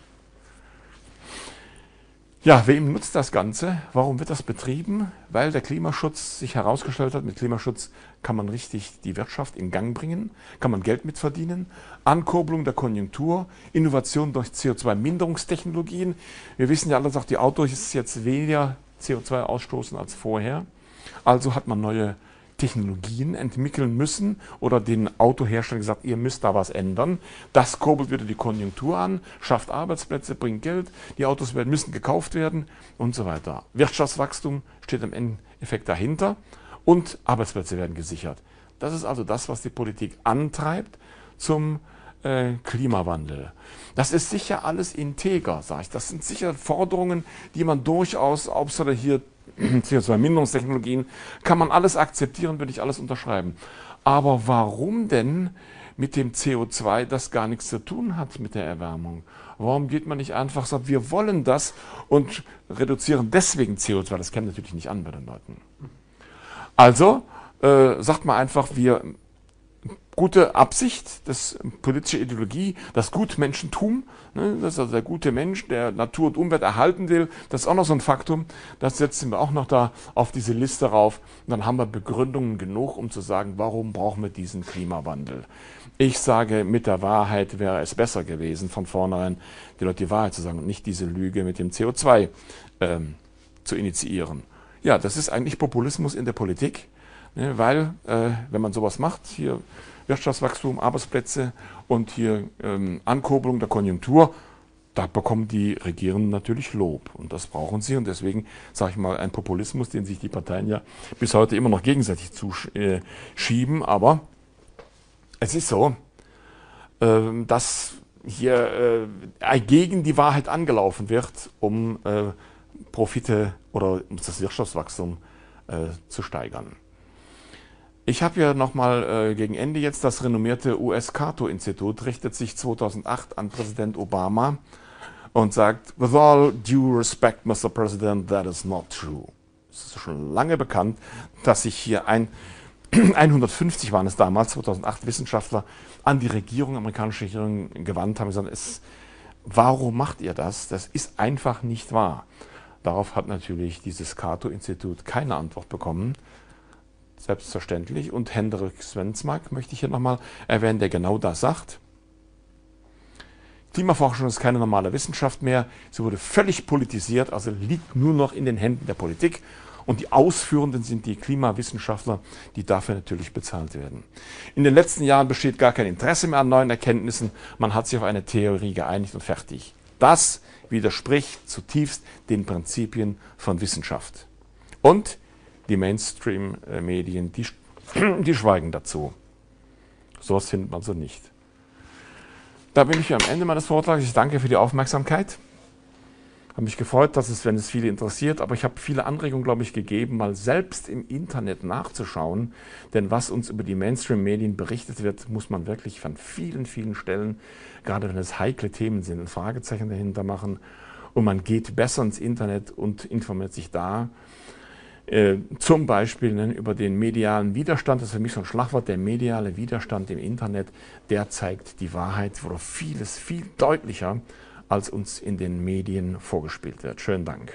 Ja, wem nutzt das Ganze? Warum wird das betrieben? Weil der Klimaschutz sich herausgestellt hat, mit Klimaschutz kann man richtig die Wirtschaft in Gang bringen, kann man Geld mitverdienen, Ankurbelung der Konjunktur, Innovation durch CO2-Minderungstechnologien. Wir wissen ja alle, dass die Autos jetzt weniger CO2 ausstoßen als vorher. Also hat man neue Technologien entwickeln müssen oder den Autoherstellern gesagt, ihr müsst da was ändern. Das kurbelt wieder die Konjunktur an, schafft Arbeitsplätze, bringt Geld, die Autos werden, müssen gekauft werden und so weiter. Wirtschaftswachstum steht im Endeffekt dahinter und Arbeitsplätze werden gesichert. Das ist also das, was die Politik antreibt zum äh, Klimawandel. Das ist sicher alles integer, sage ich. Das sind sicher Forderungen, die man durchaus, außer hier CO2-Minderungstechnologien, kann man alles akzeptieren, würde ich alles unterschreiben. Aber warum denn mit dem CO2 das gar nichts zu tun hat mit der Erwärmung? Warum geht man nicht einfach sagt, wir wollen das und reduzieren deswegen CO2? Das käme natürlich nicht an bei den Leuten. Also äh, sagt man einfach, wir gute Absicht, das politische Ideologie, das Gutmenschentum, ne, das ist also der gute Mensch, der Natur und Umwelt erhalten will, das ist auch noch so ein Faktum, das setzen wir auch noch da auf diese Liste rauf. Und dann haben wir Begründungen genug, um zu sagen, warum brauchen wir diesen Klimawandel. Ich sage, mit der Wahrheit wäre es besser gewesen, von vornherein die Leute die Wahrheit zu sagen und nicht diese Lüge mit dem CO2 ähm, zu initiieren. Ja, das ist eigentlich Populismus in der Politik, ne, weil, äh, wenn man sowas macht, hier Wirtschaftswachstum, Arbeitsplätze und hier ähm, Ankurbelung der Konjunktur, da bekommen die Regierenden natürlich Lob. Und das brauchen sie. Und deswegen sage ich mal, ein Populismus, den sich die Parteien ja bis heute immer noch gegenseitig zuschieben. Aber es ist so, äh, dass hier äh, gegen die Wahrheit angelaufen wird, um äh, Profite oder um das Wirtschaftswachstum äh, zu steigern. Ich habe ja nochmal äh, gegen Ende jetzt das renommierte US-Cato-Institut, richtet sich 2008 an Präsident Obama und sagt, with all due respect, Mr. President, that is not true. Es ist schon lange bekannt, dass sich hier ein 150 waren es damals, 2008 Wissenschaftler an die Regierung, amerikanische Regierung gewandt haben gesagt, es, warum macht ihr das? Das ist einfach nicht wahr. Darauf hat natürlich dieses Cato-Institut keine Antwort bekommen selbstverständlich. Und Hendrik Svensmark möchte ich hier nochmal erwähnen, der genau das sagt. Klimaforschung ist keine normale Wissenschaft mehr. Sie wurde völlig politisiert, also liegt nur noch in den Händen der Politik. Und die Ausführenden sind die Klimawissenschaftler, die dafür natürlich bezahlt werden. In den letzten Jahren besteht gar kein Interesse mehr an neuen Erkenntnissen. Man hat sich auf eine Theorie geeinigt und fertig. Das widerspricht zutiefst den Prinzipien von Wissenschaft. Und die Mainstream-Medien, die, die schweigen dazu. Sowas findet man so nicht. Da bin ich am Ende meines Vortrags. Ich danke für die Aufmerksamkeit. Habe mich gefreut, dass es, wenn es viele interessiert, aber ich habe viele Anregungen, glaube ich, gegeben, mal selbst im Internet nachzuschauen. Denn was uns über die Mainstream-Medien berichtet wird, muss man wirklich von vielen, vielen Stellen, gerade wenn es heikle Themen sind, ein Fragezeichen dahinter machen. Und man geht besser ins Internet und informiert sich da. Äh, zum Beispiel ne, über den medialen Widerstand, das ist für mich so ein Schlagwort, der mediale Widerstand im Internet, der zeigt die Wahrheit oder vieles viel deutlicher, als uns in den Medien vorgespielt wird. Schönen Dank.